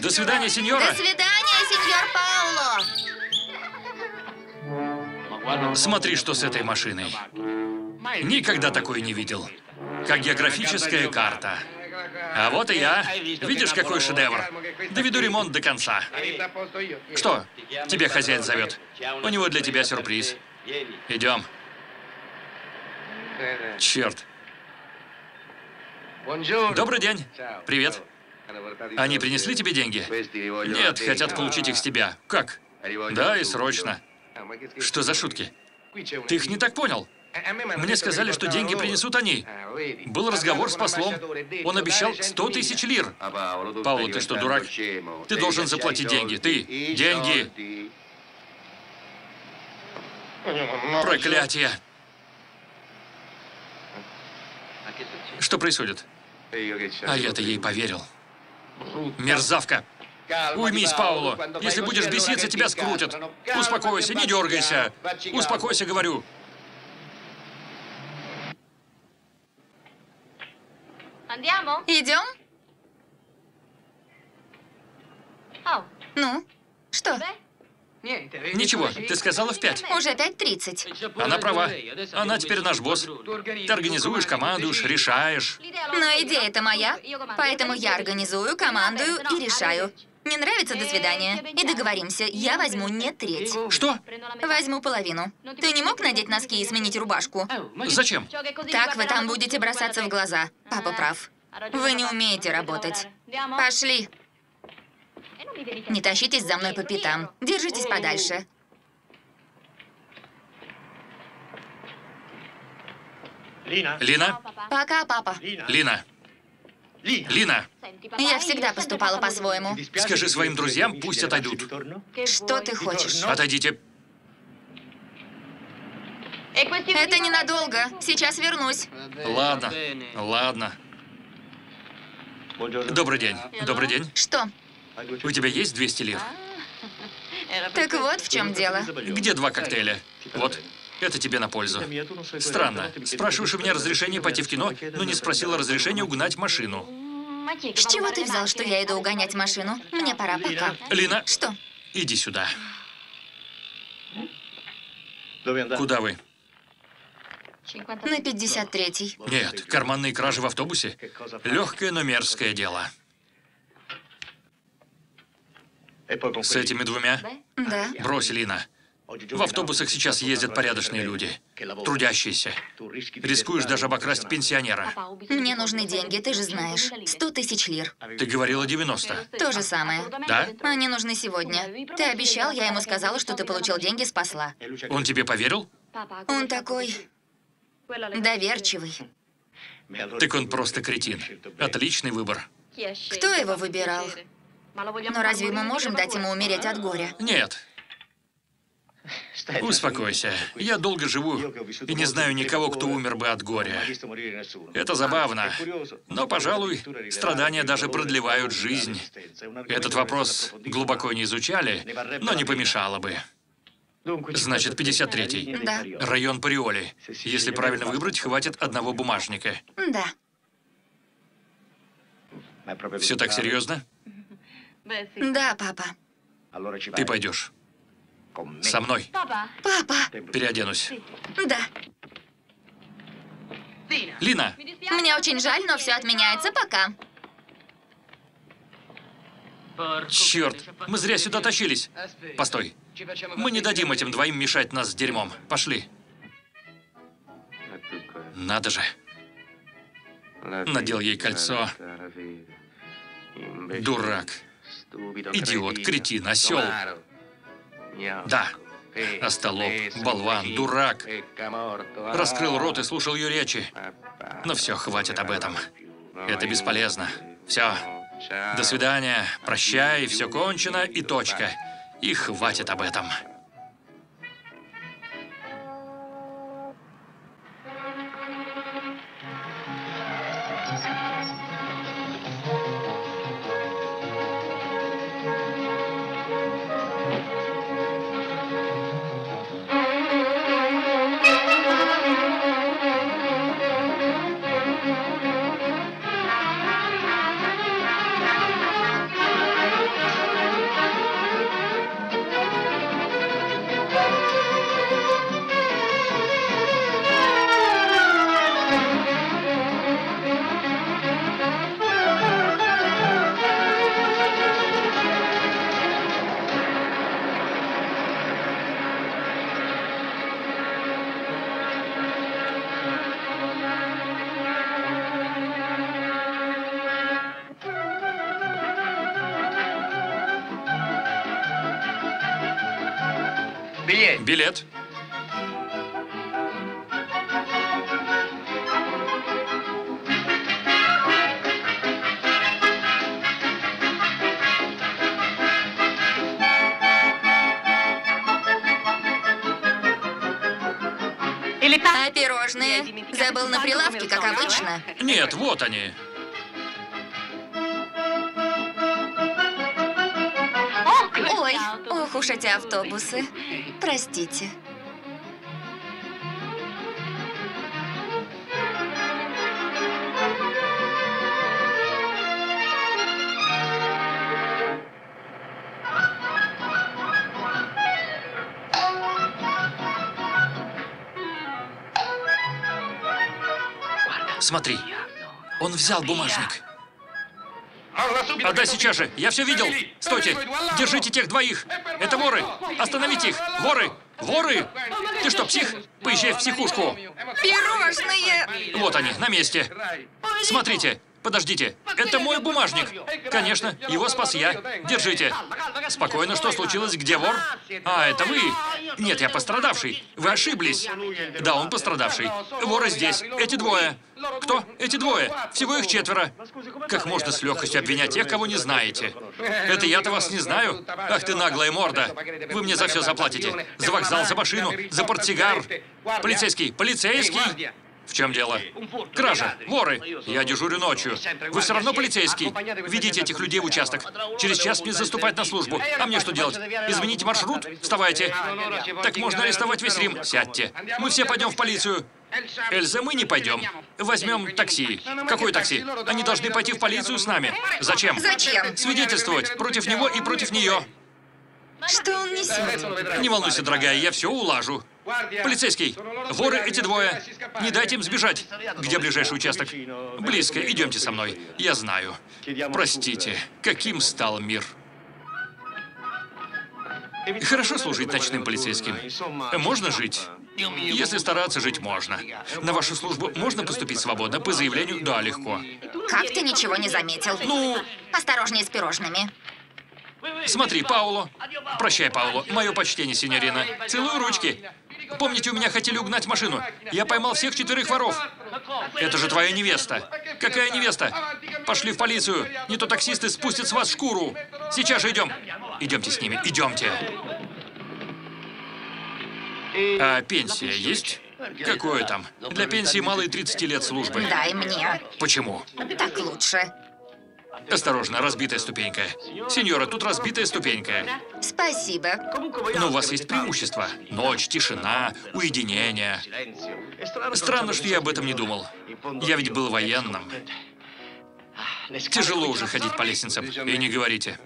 Speaker 1: До свидания, сеньора.
Speaker 2: До свидания, сеньор Пауло.
Speaker 1: Смотри, что с этой машиной. Никогда такой не видел. Как географическая карта. А вот и я. Видишь, какой шедевр? Доведу ремонт до конца. Что? Тебя хозяин зовет. У него для тебя сюрприз. Идем. Черт. Добрый день. Привет. Они принесли тебе деньги? Нет, хотят получить их с тебя. Как? Да, и срочно. Что за шутки? Ты их не так понял? Мне сказали, что деньги принесут они. Был разговор с послом. Он обещал 100 тысяч лир. Пауло, ты что, дурак? Ты должен заплатить деньги. Ты. Деньги. Проклятие. Что происходит? А я-то ей поверил. Мерзавка. Уймись, Пауло. Если будешь беситься, тебя скрутят. Успокойся, не дергайся. Успокойся, говорю.
Speaker 4: Andiamo?
Speaker 2: Идем?
Speaker 4: Oh,
Speaker 2: Ну, что?
Speaker 1: Ничего, ты сказала в пять.
Speaker 2: Уже 5.30.
Speaker 1: Она права. Она теперь наш босс. Ты организуешь, командуешь, решаешь.
Speaker 2: Но идея-то моя. Поэтому я организую, командую и решаю. Не нравится до свидания. И договоримся, я возьму не треть.
Speaker 1: Что?
Speaker 2: Возьму половину. Ты не мог надеть носки и сменить рубашку?
Speaker 1: Зачем?
Speaker 2: Так вы там будете бросаться в глаза. Папа прав. Вы не умеете работать. Пошли. Не тащитесь за мной по пятам. Держитесь подальше.
Speaker 1: Лина?
Speaker 2: Пока, папа.
Speaker 1: Лина? Лина,
Speaker 2: Я всегда поступала по-своему.
Speaker 1: скажи своим друзьям, пусть отойдут.
Speaker 2: Что ты хочешь?
Speaker 1: Отойдите.
Speaker 2: Это ненадолго. Сейчас вернусь.
Speaker 1: Ладно, ладно. Добрый день. Добрый день.
Speaker 2: Что?
Speaker 1: У тебя есть 200 лир?
Speaker 2: Так вот в чем дело.
Speaker 1: Где два коктейля? Вот. Это тебе на пользу. Странно. Спрашиваешь у меня разрешение пойти в кино, но не спросила разрешения угнать машину.
Speaker 2: С чего ты взял, что я иду угонять машину? Мне пора пока.
Speaker 1: Лина,
Speaker 2: Что?
Speaker 1: иди сюда. Куда вы?
Speaker 2: На 53-й.
Speaker 1: Нет, карманные кражи в автобусе. Легкое, но мерзкое дело. С этими двумя?
Speaker 2: Да.
Speaker 1: Брось, Лина. В автобусах сейчас ездят порядочные люди, трудящиеся. Рискуешь даже обокрасть пенсионера.
Speaker 2: Мне нужны деньги, ты же знаешь. 100 тысяч лир.
Speaker 1: Ты говорила 90.
Speaker 2: То же самое.
Speaker 1: Да?
Speaker 2: Они нужны сегодня. Ты обещал, я ему сказала, что ты получил деньги с посла.
Speaker 1: Он тебе поверил?
Speaker 2: Он такой доверчивый.
Speaker 1: Так он просто кретин. Отличный выбор.
Speaker 2: Кто его выбирал? Но разве мы можем дать ему умереть от горя?
Speaker 1: Нет. Успокойся. Я долго живу и не знаю никого, кто умер бы от горя. Это забавно. Но, пожалуй, страдания даже продлевают жизнь. Этот вопрос глубоко не изучали, но не помешало бы. Значит, 53-й.
Speaker 2: Да.
Speaker 1: Район Париоли. Если правильно выбрать, хватит одного бумажника.
Speaker 2: Да.
Speaker 1: Все так серьезно?
Speaker 2: Да, папа.
Speaker 1: Ты пойдешь. Со мной.
Speaker 2: Папа.
Speaker 1: Переоденусь.
Speaker 2: Да.
Speaker 1: Лина,
Speaker 2: Мне очень жаль, но все отменяется пока.
Speaker 1: черт, мы зря сюда тащились. Постой. Мы не дадим этим двоим мешать нас с дерьмом. Пошли. Надо же.
Speaker 3: Надел ей кольцо.
Speaker 1: Дурак. Идиот, кретин, осел. Да. Остолоп, болван, дурак. Раскрыл рот и слушал ее речи. Но все, хватит об этом. Это бесполезно. Все. До свидания. Прощай, все кончено и точка. И хватит об этом. Билет.
Speaker 2: А пирожные? Забыл на прилавке, как обычно.
Speaker 1: Нет, вот они.
Speaker 2: Эти автобусы. Простите.
Speaker 1: Смотри. Он взял бумажник. Отдай сейчас же. Я все видел. Стойте. Держите тех двоих. Это воры. Остановите их. Воры. Воры. Ты что, псих? Поезжай в психушку.
Speaker 2: Пирожные!
Speaker 1: Вот они, на месте. Смотрите. Подождите. Это мой бумажник. Конечно, его спас я. Держите. Спокойно, что случилось? Где вор? А, это вы? Нет, я пострадавший. Вы ошиблись. Да, он пострадавший. Воры здесь. Эти двое. Кто? Эти двое. Всего их четверо. Как можно с легкостью обвинять тех, кого не знаете? Это я-то вас не знаю? Ах ты наглая морда. Вы мне за все заплатите. За вокзал, за машину, за портсигар. Полицейский, полицейский. В чем дело? Кража, воры. Я дежурю ночью. Вы все равно полицейский. Ведите этих людей в участок. Через час мне заступать на службу. А мне что делать? Измените маршрут? Вставайте. Так можно арестовать весь Рим. Сядьте. Мы все пойдем в полицию. Эльза, мы не пойдем. Возьмем такси. Какое такси? Они должны пойти в полицию с нами. Зачем?
Speaker 2: Зачем?
Speaker 1: Свидетельствовать против него и против нее.
Speaker 2: Что он несет?
Speaker 1: Не волнуйся, дорогая, я все улажу. Полицейский, воры эти двое. Не дайте им сбежать. Где ближайший участок? Близко, идемте со мной. Я знаю. Простите, каким стал мир. Хорошо служить ночным полицейским. Можно жить? Если стараться, жить можно. На вашу службу можно поступить свободно? По заявлению? Да, легко.
Speaker 2: Как ты ничего не заметил?
Speaker 1: Ну,
Speaker 2: Осторожнее с пирожными.
Speaker 1: смотри, Пауло. Прощай, Пауло. Мое почтение, синьорина. Целую ручки. Помните, у меня хотели угнать машину. Я поймал всех четверых воров. Это же твоя невеста. Какая невеста? Пошли в полицию. Не то таксисты спустят с вас шкуру. Сейчас же идем. Идемте с ними, идемте. А пенсия есть? Какое там? Для пенсии мало и 30 лет службы.
Speaker 2: Дай мне.
Speaker 1: Почему?
Speaker 2: Так лучше.
Speaker 1: Осторожно, разбитая ступенька. Сеньора, тут разбитая ступенька.
Speaker 2: Спасибо.
Speaker 1: Но у вас есть преимущество. Ночь, тишина, уединение. Странно, что я об этом не думал. Я ведь был военным. Тяжело уже ходить по лестницам. И не говорите.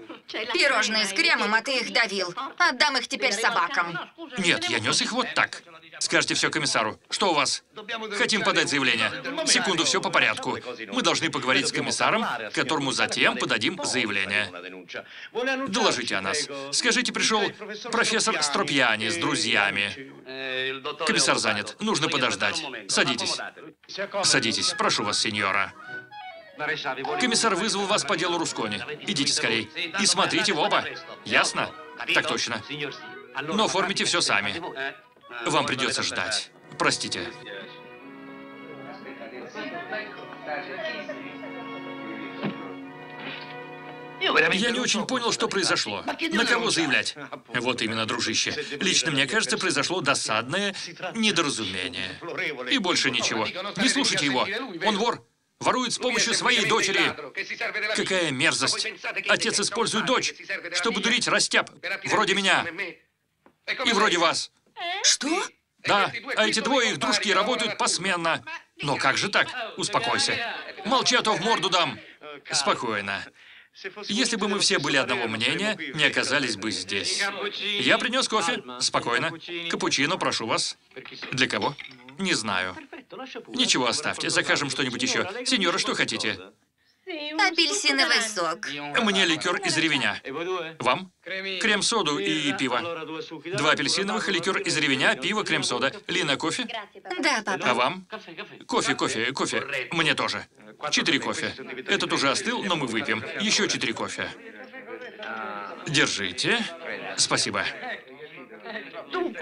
Speaker 2: Пирожные с кремом, а ты их давил. Отдам их теперь собакам.
Speaker 1: Нет, я нес их вот так. Скажите все комиссару. Что у вас? Хотим подать заявление. Секунду, все по порядку. Мы должны поговорить с комиссаром, которому затем подадим заявление. Доложите о нас. Скажите, пришел профессор Стропьяни с друзьями. Комиссар занят. Нужно подождать. Садитесь. Садитесь. Прошу вас, сеньора. Комиссар вызвал вас по делу Рускони. Идите скорей. И смотрите в оба. Ясно? Так точно. Но оформите все сами. Вам придется ждать. Простите. Я не очень понял, что произошло. На кого заявлять? Вот именно, дружище. Лично мне кажется, произошло досадное недоразумение. И больше ничего. Не слушайте его. Он вор. Ворует с помощью своей дочери. Какая мерзость. Отец использует дочь, чтобы дурить растяп. Вроде меня. И вроде вас.
Speaker 2: Что?
Speaker 1: Да, а эти двое их дружки работают посменно. Но как же так? Успокойся. Молчи, а то в морду дам. Спокойно. Если бы мы все были одного мнения, не оказались бы здесь. Я принес кофе. Спокойно. Капучино, прошу вас. Для кого? Не знаю. Ничего, оставьте. Закажем что-нибудь еще. Сеньора, что хотите?
Speaker 2: Апельсиновый сок.
Speaker 1: Мне ликер из ревеня. Вам? Крем-соду и пиво. Два апельсиновых, ликер из ревеня, пиво, крем-сода. Лина, кофе?
Speaker 2: Да,
Speaker 1: А
Speaker 2: папа.
Speaker 1: вам? Кофе, кофе, кофе. Мне тоже. Четыре кофе. Этот уже остыл, но мы выпьем. Еще четыре кофе. Держите. Спасибо.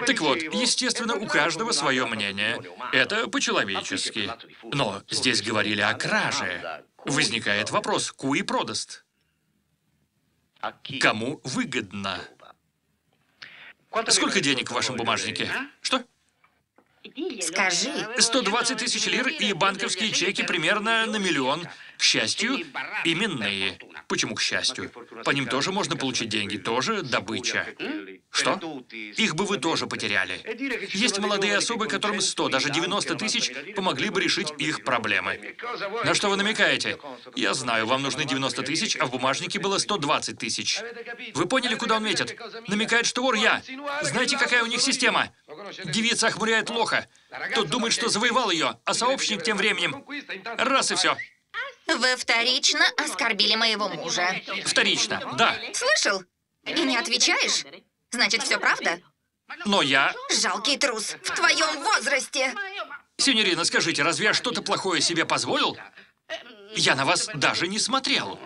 Speaker 1: Так вот, естественно, у каждого свое мнение. Это по-человечески. Но здесь говорили о краже. Возникает вопрос, куи продаст? Кому выгодно? Сколько денег в вашем бумажнике? Что?
Speaker 2: Скажи.
Speaker 1: 120 тысяч лир и банковские чеки примерно на миллион. К счастью, именные. Почему к счастью? По ним тоже можно получить деньги, тоже добыча. Что? Их бы вы тоже потеряли. Есть молодые особы, которым 100, даже 90 тысяч помогли бы решить их проблемы. На что вы намекаете? Я знаю, вам нужны 90 тысяч, а в бумажнике было 120 тысяч. Вы поняли, куда он метит? Намекает, что вор я. Знаете, какая у них система? Девица охмуряет лоха. Тот думает, что завоевал ее, а сообщник тем временем... Раз и все.
Speaker 2: Вы вторично оскорбили моего мужа.
Speaker 1: Вторично, да.
Speaker 2: Слышал? И не отвечаешь? Значит, все правда?
Speaker 1: Но я...
Speaker 2: Жалкий трус. В твоем возрасте.
Speaker 1: Синьорина, скажите, разве я что-то плохое себе позволил? Я на вас даже не смотрел.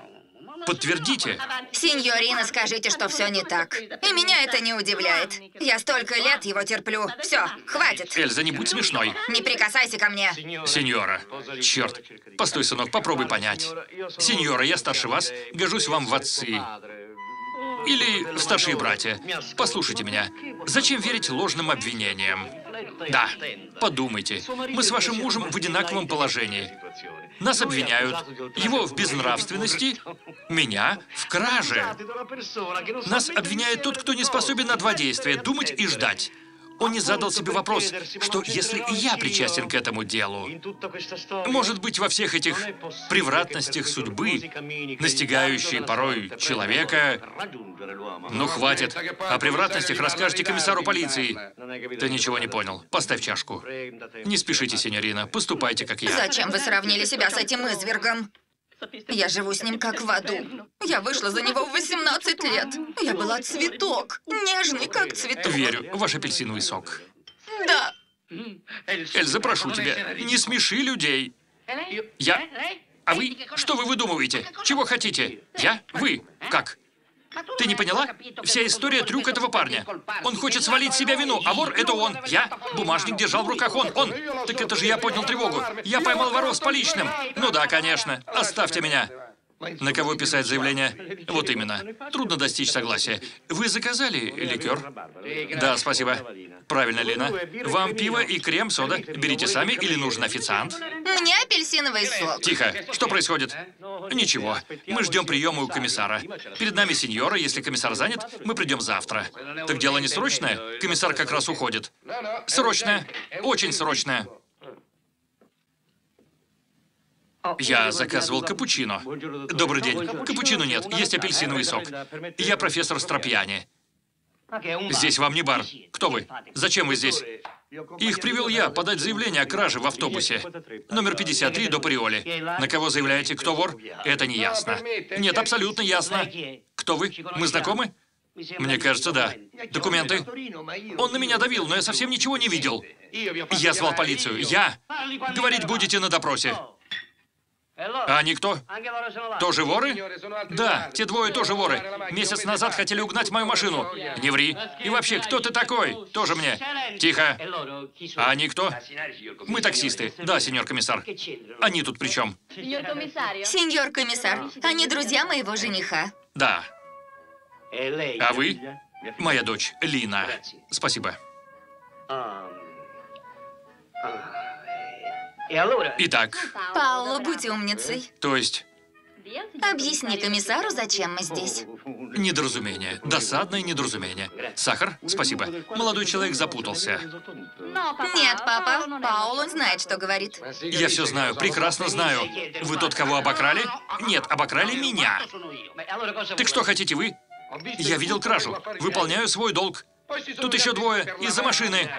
Speaker 1: Подтвердите.
Speaker 2: Сеньорина, скажите, что все не так. И меня это не удивляет. Я столько лет его терплю. Все, хватит.
Speaker 1: Эльза, не будь смешной.
Speaker 2: Не прикасайся ко мне.
Speaker 1: Сеньора. Черт. Постой, сынок, попробуй понять. Сеньора, я старше вас, гожусь вам в отцы. Или старшие братья. Послушайте меня. Зачем верить ложным обвинениям? Да, подумайте. Мы с вашим мужем в одинаковом положении. Нас обвиняют. Его в безнравственности, меня в краже. Нас обвиняет тот, кто не способен на два действия – думать и ждать. Он не задал себе вопрос, что если и я причастен к этому делу, может быть, во всех этих превратностях судьбы, настигающей порой человека... Ну, хватит. О превратностях расскажете комиссару полиции. Ты ничего не понял. Поставь чашку. Не спешите, сеньорина. Поступайте, как я.
Speaker 2: Зачем вы сравнили себя с этим извергом? Я живу с ним как в аду. Я вышла за него в 18 лет. Я была цветок, нежный как цветок.
Speaker 1: Верю, ваш апельсиновый сок.
Speaker 2: Да.
Speaker 1: Эльза, прошу тебя, не смеши людей. Я? А вы? Что вы выдумываете? Чего хотите? Я? Вы? Как? Ты не поняла? Вся история трюк этого парня. Он хочет свалить себя вину, а вор это он. Я? Бумажник держал в руках он. Он. Так это же я поднял тревогу. Я поймал воров с поличным. Ну да, конечно. Оставьте меня. На кого писать заявление? Вот именно. Трудно достичь согласия. Вы заказали ликер? Да, спасибо. Правильно, Лина. Вам пиво и крем-сода. Берите сами или нужен официант?
Speaker 2: Мне апельсиновый сок.
Speaker 1: Тихо. Что происходит? Ничего. Мы ждем приема у комиссара. Перед нами сеньора. Если комиссар занят, мы придем завтра. Так дело не срочное? Комиссар как раз уходит. Срочное. Очень срочное. Я заказывал капучино. Добрый день. Капучино нет, есть апельсиновый сок. Я профессор Стропьяни. Здесь вам не бар. Кто вы? Зачем вы здесь? Их привел я подать заявление о краже в автобусе. Номер 53 до Париоли. На кого заявляете? Кто вор? Это не ясно. Нет, абсолютно ясно. Кто вы? Мы знакомы? Мне кажется, да. Документы? Он на меня давил, но я совсем ничего не видел. Я звал полицию. Я. Говорить будете на допросе. А они кто? Тоже воры? Да, те двое тоже воры. Месяц назад хотели угнать мою машину. Не ври. И вообще, кто ты такой? Тоже мне. Тихо. А они кто? Мы таксисты. Да, сеньор комиссар. Они тут при чем?
Speaker 2: Сеньор комиссар, они друзья моего жениха.
Speaker 1: Да. А вы? Моя дочь, Лина. Спасибо. Итак,
Speaker 2: Пауло, будь умницей.
Speaker 1: то есть
Speaker 2: Объясни комиссару, зачем мы здесь.
Speaker 1: недоразумение. Досадное недоразумение. Сахар? Спасибо. Молодой человек запутался.
Speaker 2: Нет, папа, Пауло знает, что говорит.
Speaker 1: Я все знаю, прекрасно знаю. Вы тот, кого обокрали? Нет, обокрали меня. Так что хотите вы? Я видел кражу. Выполняю свой долг. Тут еще двое из-за машины.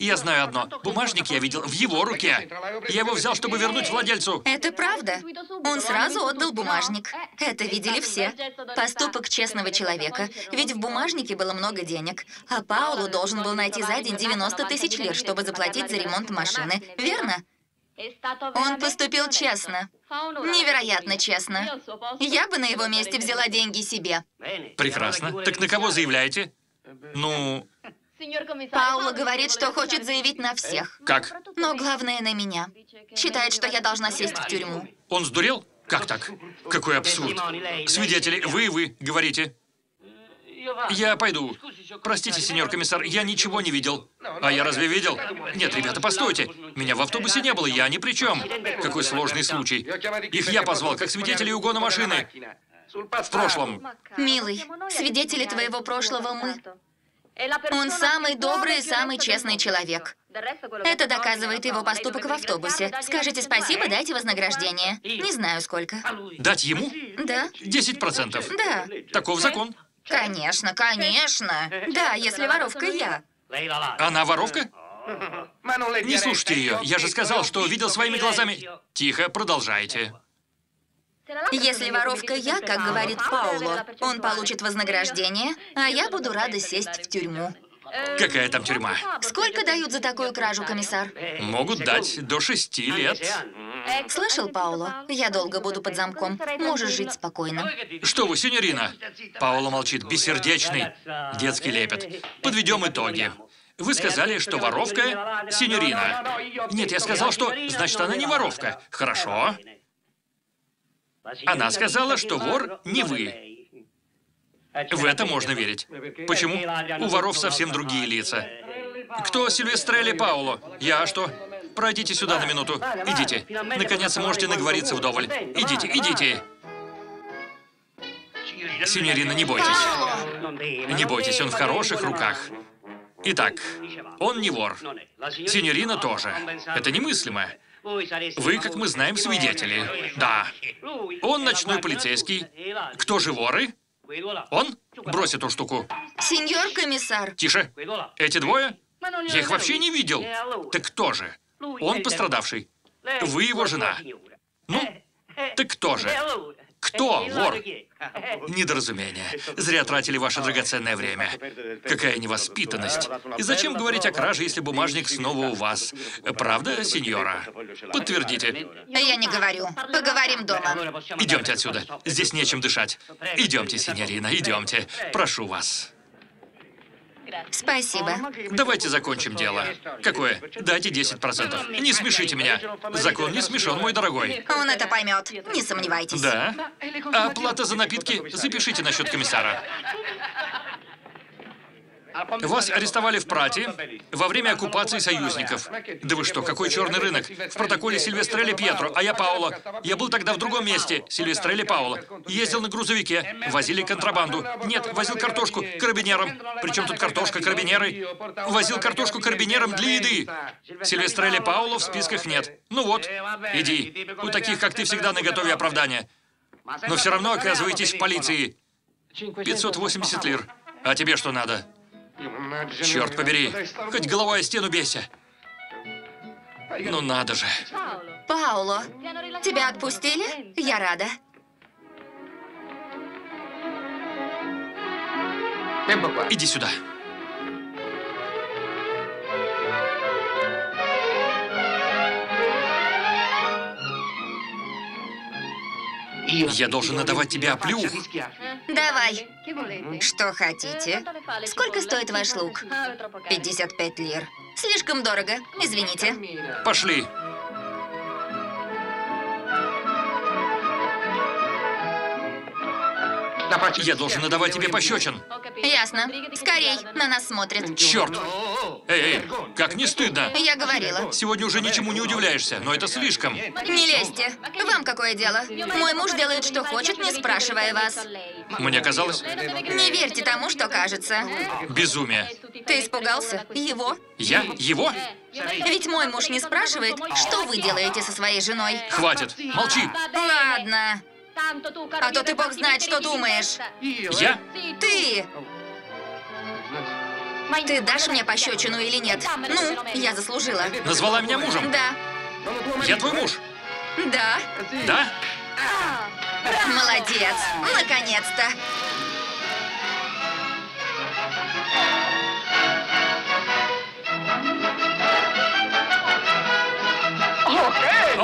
Speaker 1: Я знаю одно. Бумажник я видел в его руке. Я его взял, чтобы вернуть владельцу.
Speaker 2: Это правда. Он сразу отдал бумажник. Это видели все. Поступок честного человека. Ведь в бумажнике было много денег. А Паулу должен был найти за день 90 тысяч лир, чтобы заплатить за ремонт машины. Верно? Он поступил честно. Невероятно честно. Я бы на его месте взяла деньги себе.
Speaker 1: Прекрасно. Так на кого заявляете? Ну,
Speaker 2: Пауло говорит, что хочет заявить на всех.
Speaker 1: как?
Speaker 2: Но главное на меня. Считает, что я должна сесть в тюрьму.
Speaker 1: Он сдурел? Как так? Какой абсурд. Свидетели, вы и вы, говорите. Я пойду. Простите, сеньор комиссар, я ничего не видел. А я разве видел? Нет, ребята, постойте. Меня в автобусе не было, я ни при чем. Какой сложный случай. Их я позвал, как свидетелей угона машины. В прошлом.
Speaker 2: Милый, свидетели твоего прошлого мы. Он самый добрый и самый честный человек. Это доказывает его поступок в автобусе. Скажите спасибо, дайте вознаграждение. Не знаю сколько.
Speaker 1: Дать ему?
Speaker 2: Да?
Speaker 1: 10%.
Speaker 2: Да.
Speaker 1: Таков закон.
Speaker 2: Конечно, конечно. Да, если воровка я.
Speaker 1: Она воровка? Не слушайте ее. Я же сказал, что видел своими глазами. Тихо, продолжайте.
Speaker 2: Если воровка я, как говорит Пауло, он получит вознаграждение, а я буду рада сесть в тюрьму.
Speaker 1: Какая там тюрьма?
Speaker 2: Сколько дают за такую кражу, комиссар?
Speaker 1: Могут дать до шести лет.
Speaker 2: Слышал, Пауло? Я долго буду под замком. Можешь жить спокойно.
Speaker 1: Что вы, сеньорина? Пауло молчит, бессердечный. Детский лепет. Подведем итоги. Вы сказали, что воровка – сеньорина. Нет, я сказал, что... Значит, она не воровка. Хорошо. Она сказала, что вор не вы. В это можно верить. Почему? У воров совсем другие лица. Кто Сильвестрелли Пауло? Я что? Пройдите сюда на минуту. Идите. Наконец можете наговориться вдоволь. Идите, идите. Синьорина, не бойтесь. Не бойтесь, он в хороших руках. Итак, он не вор. Синьорина тоже. Это немыслимо. Вы, как мы знаем, свидетели. Да. Он ночной полицейский. Кто же воры? Он? Брось эту штуку.
Speaker 2: Сеньор комиссар,
Speaker 1: Тише. Эти двое? Я их вообще не видел. Так кто же? Он пострадавший. Вы его жена. Ну, так кто же? Кто вор? Недоразумение. Зря тратили ваше драгоценное время. Какая невоспитанность. И зачем говорить о краже, если бумажник снова у вас? Правда, сеньора? Подтвердите.
Speaker 2: я не говорю. Поговорим дома.
Speaker 1: Идемте отсюда. Здесь нечем дышать. Идемте, сеньорина, идемте. Прошу вас.
Speaker 2: Спасибо.
Speaker 1: Давайте закончим дело. Какое? Дайте 10%. Не смешите меня. Закон не смешон, мой дорогой.
Speaker 2: Он это поймет. Не сомневайтесь.
Speaker 1: Да? А оплата за напитки запишите на счет комиссара. Вас арестовали в Прате во время оккупации союзников. Да вы что, какой черный рынок? В протоколе Сильвестрелли Пьетро, а я Пауло. Я был тогда в другом месте, Сильвестрелли Пауло. Ездил на грузовике, возили контрабанду. Нет, возил картошку карабинерам. Причем тут картошка карабинеры? Возил картошку карабинерам для еды. Сильвестрелли Пауло в списках нет. Ну вот, иди. У таких, как ты, всегда на готове оправдания. Но все равно оказываетесь в полиции. 580 лир. А тебе что надо? Черт побери, хоть головой о стену бейся. Ну надо же.
Speaker 2: Пауло, тебя отпустили? Я рада.
Speaker 1: Иди сюда. Я должен надавать тебе оплюх.
Speaker 2: Давай. Что хотите? Сколько стоит ваш лук? 55 лир. Слишком дорого. Извините.
Speaker 1: Пошли. Я должен надавать тебе пощечин.
Speaker 2: Ясно. Скорей, на нас смотрят.
Speaker 1: Черт! Эй, эй, как не стыдно.
Speaker 2: Я говорила.
Speaker 1: Сегодня уже ничему не удивляешься, но это слишком.
Speaker 2: Не лезьте. Вам какое дело? Мой муж делает, что хочет, не спрашивая вас.
Speaker 1: Мне казалось,
Speaker 2: Не верьте тому, что кажется.
Speaker 1: безумие.
Speaker 2: Ты испугался? Его?
Speaker 1: Я? Его?
Speaker 2: Ведь мой муж не спрашивает, что вы делаете со своей женой.
Speaker 1: Хватит. Молчи.
Speaker 2: Ладно. А то ты бог знает, что думаешь.
Speaker 1: Я?
Speaker 2: Ты! Ты дашь мне пощечину или нет? Ну, я заслужила.
Speaker 1: Назвала меня мужем.
Speaker 2: Да.
Speaker 1: Я твой муж.
Speaker 2: Да.
Speaker 1: Да?
Speaker 2: Молодец. Наконец-то.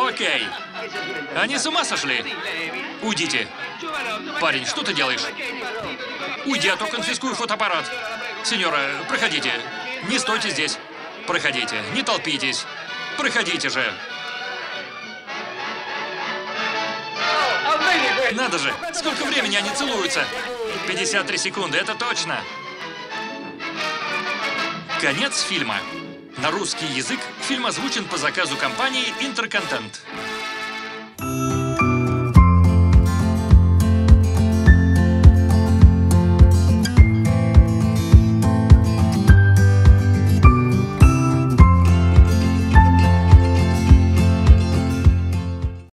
Speaker 1: Окей. Они с ума сошли. Уйдите. Парень, что ты делаешь? Уйди, а то конфискую фотоаппарат. Сеньора, проходите. Не стойте здесь. Проходите, не толпитесь. Проходите же. Надо же, сколько времени они целуются? 53 секунды, это точно. Конец фильма. На русский язык фильм озвучен по заказу компании «Интерконтент».